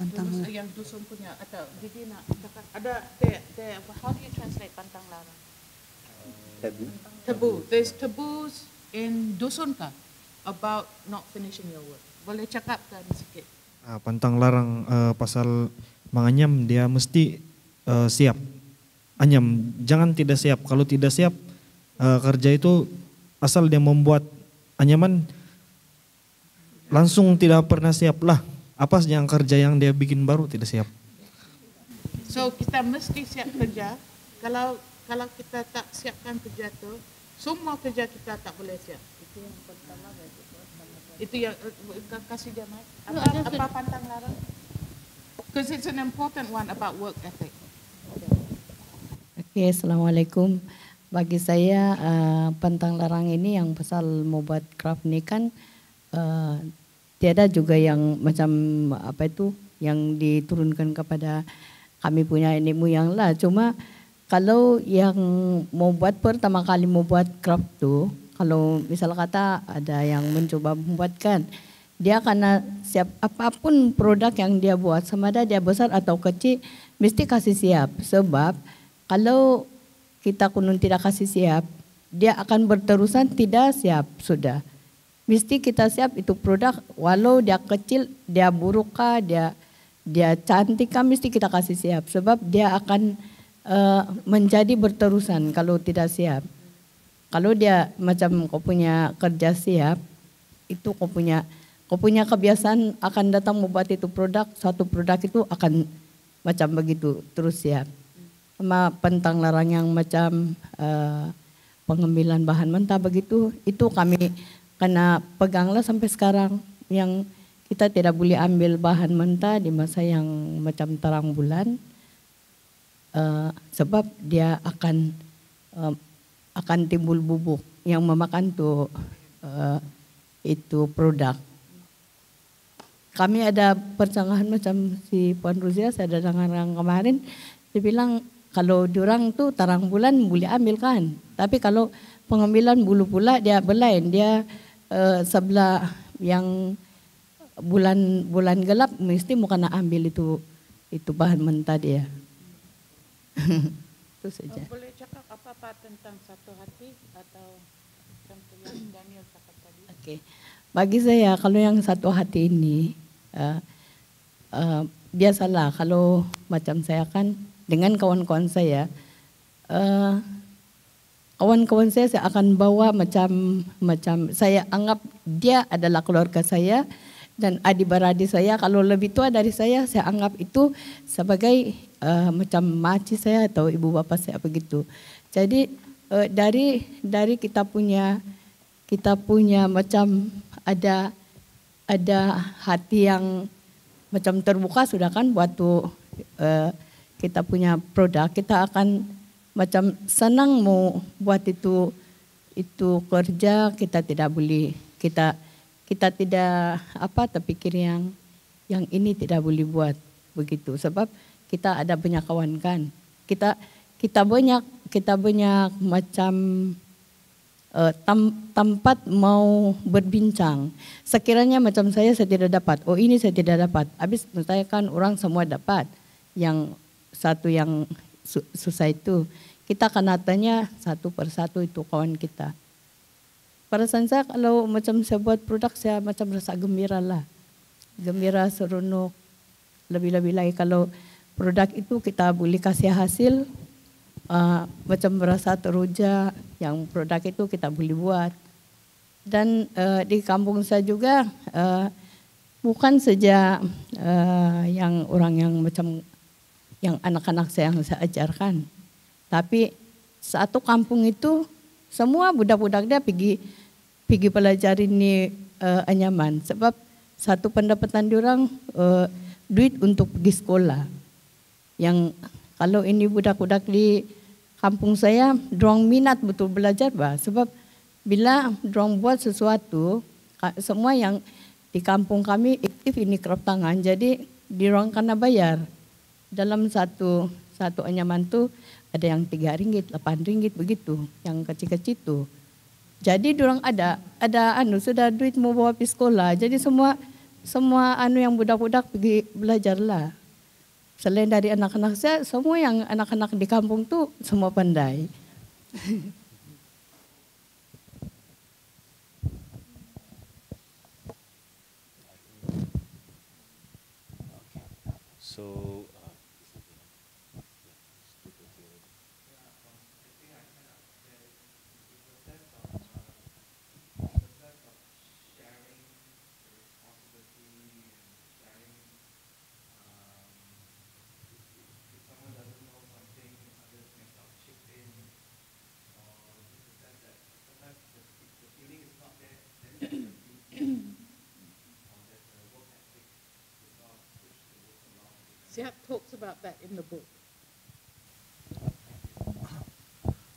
Pantang Dulu, yang dusun punya atau jadi nak ada the, the, how do you translate pantang larang? Tabu. Tabu. There's taboos in dusun kah about not finishing your work. Boleh cakapkan sikit. Uh, pantang larang uh, pasal menganyam dia mesti uh, siap. Anyam jangan tidak siap. Kalau tidak siap uh, kerja itu asal dia membuat anyaman langsung tidak pernah siap lah apa yang kerja yang dia bikin baru tidak siap. So kita mesti siap kerja. Kalau kalau kita tak siapkan kerja tu, semua kerja kita tak boleh siap. Itu yang pertama itu yang uh, kasih dia mic. Apa, apa pantang larang? Because it's an important one about work ethic. Okay, assalamualaikum. Bagi saya uh, pantang larang ini yang pasal mau buat craft ni kan uh, tiada juga yang macam apa itu yang diturunkan kepada kami punya nenek moyang lah. Cuma kalau yang mau buat pertama kali mau buat craft tu, kalau misal kata ada yang mencoba membuatkan, dia karena siap apa pun produk yang dia buat, sama ada dia besar atau kecil, mesti kasih siap. Sebab kalau kita kunun tidak kasih siap, dia akan berterusan tidak siap sudah mesti kita siap itu produk walau dia kecil, dia buruk kah, dia dia cantik kah mesti kita kasih siap sebab dia akan uh, menjadi berterusan kalau tidak siap. Kalau dia macam kau punya kerja siap, itu kau punya kau punya kebiasaan akan datang membuat itu produk, satu produk itu akan macam begitu terus siap. Sama pentang larang yang macam uh, pengambilan bahan mentah begitu, itu kami karena peganglah sampai sekarang yang kita tidak boleh ambil bahan mentah di masa yang macam terang bulan uh, sebab dia akan uh, akan timbul bubuk yang memakan tuh uh, itu produk. Kami ada percakapan macam si Puan Ruzia saya dengar kemarin dia bilang kalau diorang tuh terang bulan boleh ambil kan tapi kalau pengambilan bulu pula dia belain dia uh, sebelah yang bulan bulan gelap mesti mau kena ambil itu itu bahan mentah dia. [laughs] itu saja. Oh, boleh cakap apa-apa tentang satu hati atau contoh yang Daniel cakap tadi? Oke, okay. bagi saya kalau yang satu hati ini uh, uh, biasalah kalau macam saya kan dengan kawan-kawan saya. Uh, kawan-kawan saya saya akan bawa macam macam saya anggap dia adalah keluarga saya dan adik-beradik saya kalau lebih tua dari saya saya anggap itu sebagai uh, macam makcik saya atau ibu bapa saya begitu. Jadi uh, dari dari kita punya kita punya macam ada ada hati yang macam terbuka sudah kan tuh uh, kita punya produk kita akan macam senang mau buat itu itu kerja kita tidak boleh kita kita tidak apa terpikir yang yang ini tidak boleh buat. Begitu. Sebab kita ada banyak kawan kan. Kita kita banyak kita banyak macam uh, tam, tempat mau berbincang. Sekiranya macam saya saya tidak dapat. Oh ini saya tidak dapat. Habis saya kan orang semua dapat yang satu yang susah itu kita akan tanya satu persatu itu kawan kita perasaan saya kalau macam saya buat produk saya macam rasa gembira lah. Gembira seronok. Lebih-lebih lagi kalau produk itu kita boleh kasih hasil uh, macam merasa teruja yang produk itu kita boleh buat. Dan uh, di kampung saya juga uh, bukan saja uh, yang orang yang macam yang anak-anak saya yang saya ajarkan. Tapi satu kampung itu semua budak-budak dia pergi pergi belajar ini uh, anyaman sebab satu pendapatan diorang uh, duit untuk pergi sekolah. Yang kalau ini budak-budak di kampung saya, dorang minat betul belajar bah. Sebab bila dorang buat sesuatu, semua yang di kampung kami aktif ini kerap tangan, jadi dorang kena bayar. Dalam satu satu anyaman tu ada yang tiga ringgit, lapan ringgit begitu, yang kecil-kecil tu. Jadi orang ada ada anu sudah duit mau bawa pergi sekolah. Jadi semua semua anu yang budak-budak pergi belajarlah. Selain dari anak-anak saya, semua yang anak-anak di kampung tu semua pandai. [laughs] So Siap talks about that in the book.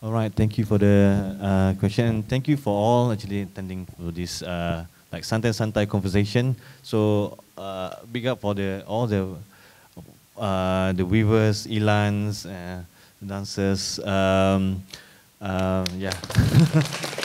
All right, thank you for the uh, question. Thank you for all actually attending for this uh, like santai santai conversation. So uh, big up for the all the uh, the weavers, elans, uh, dancers. Um, uh, yeah. [laughs]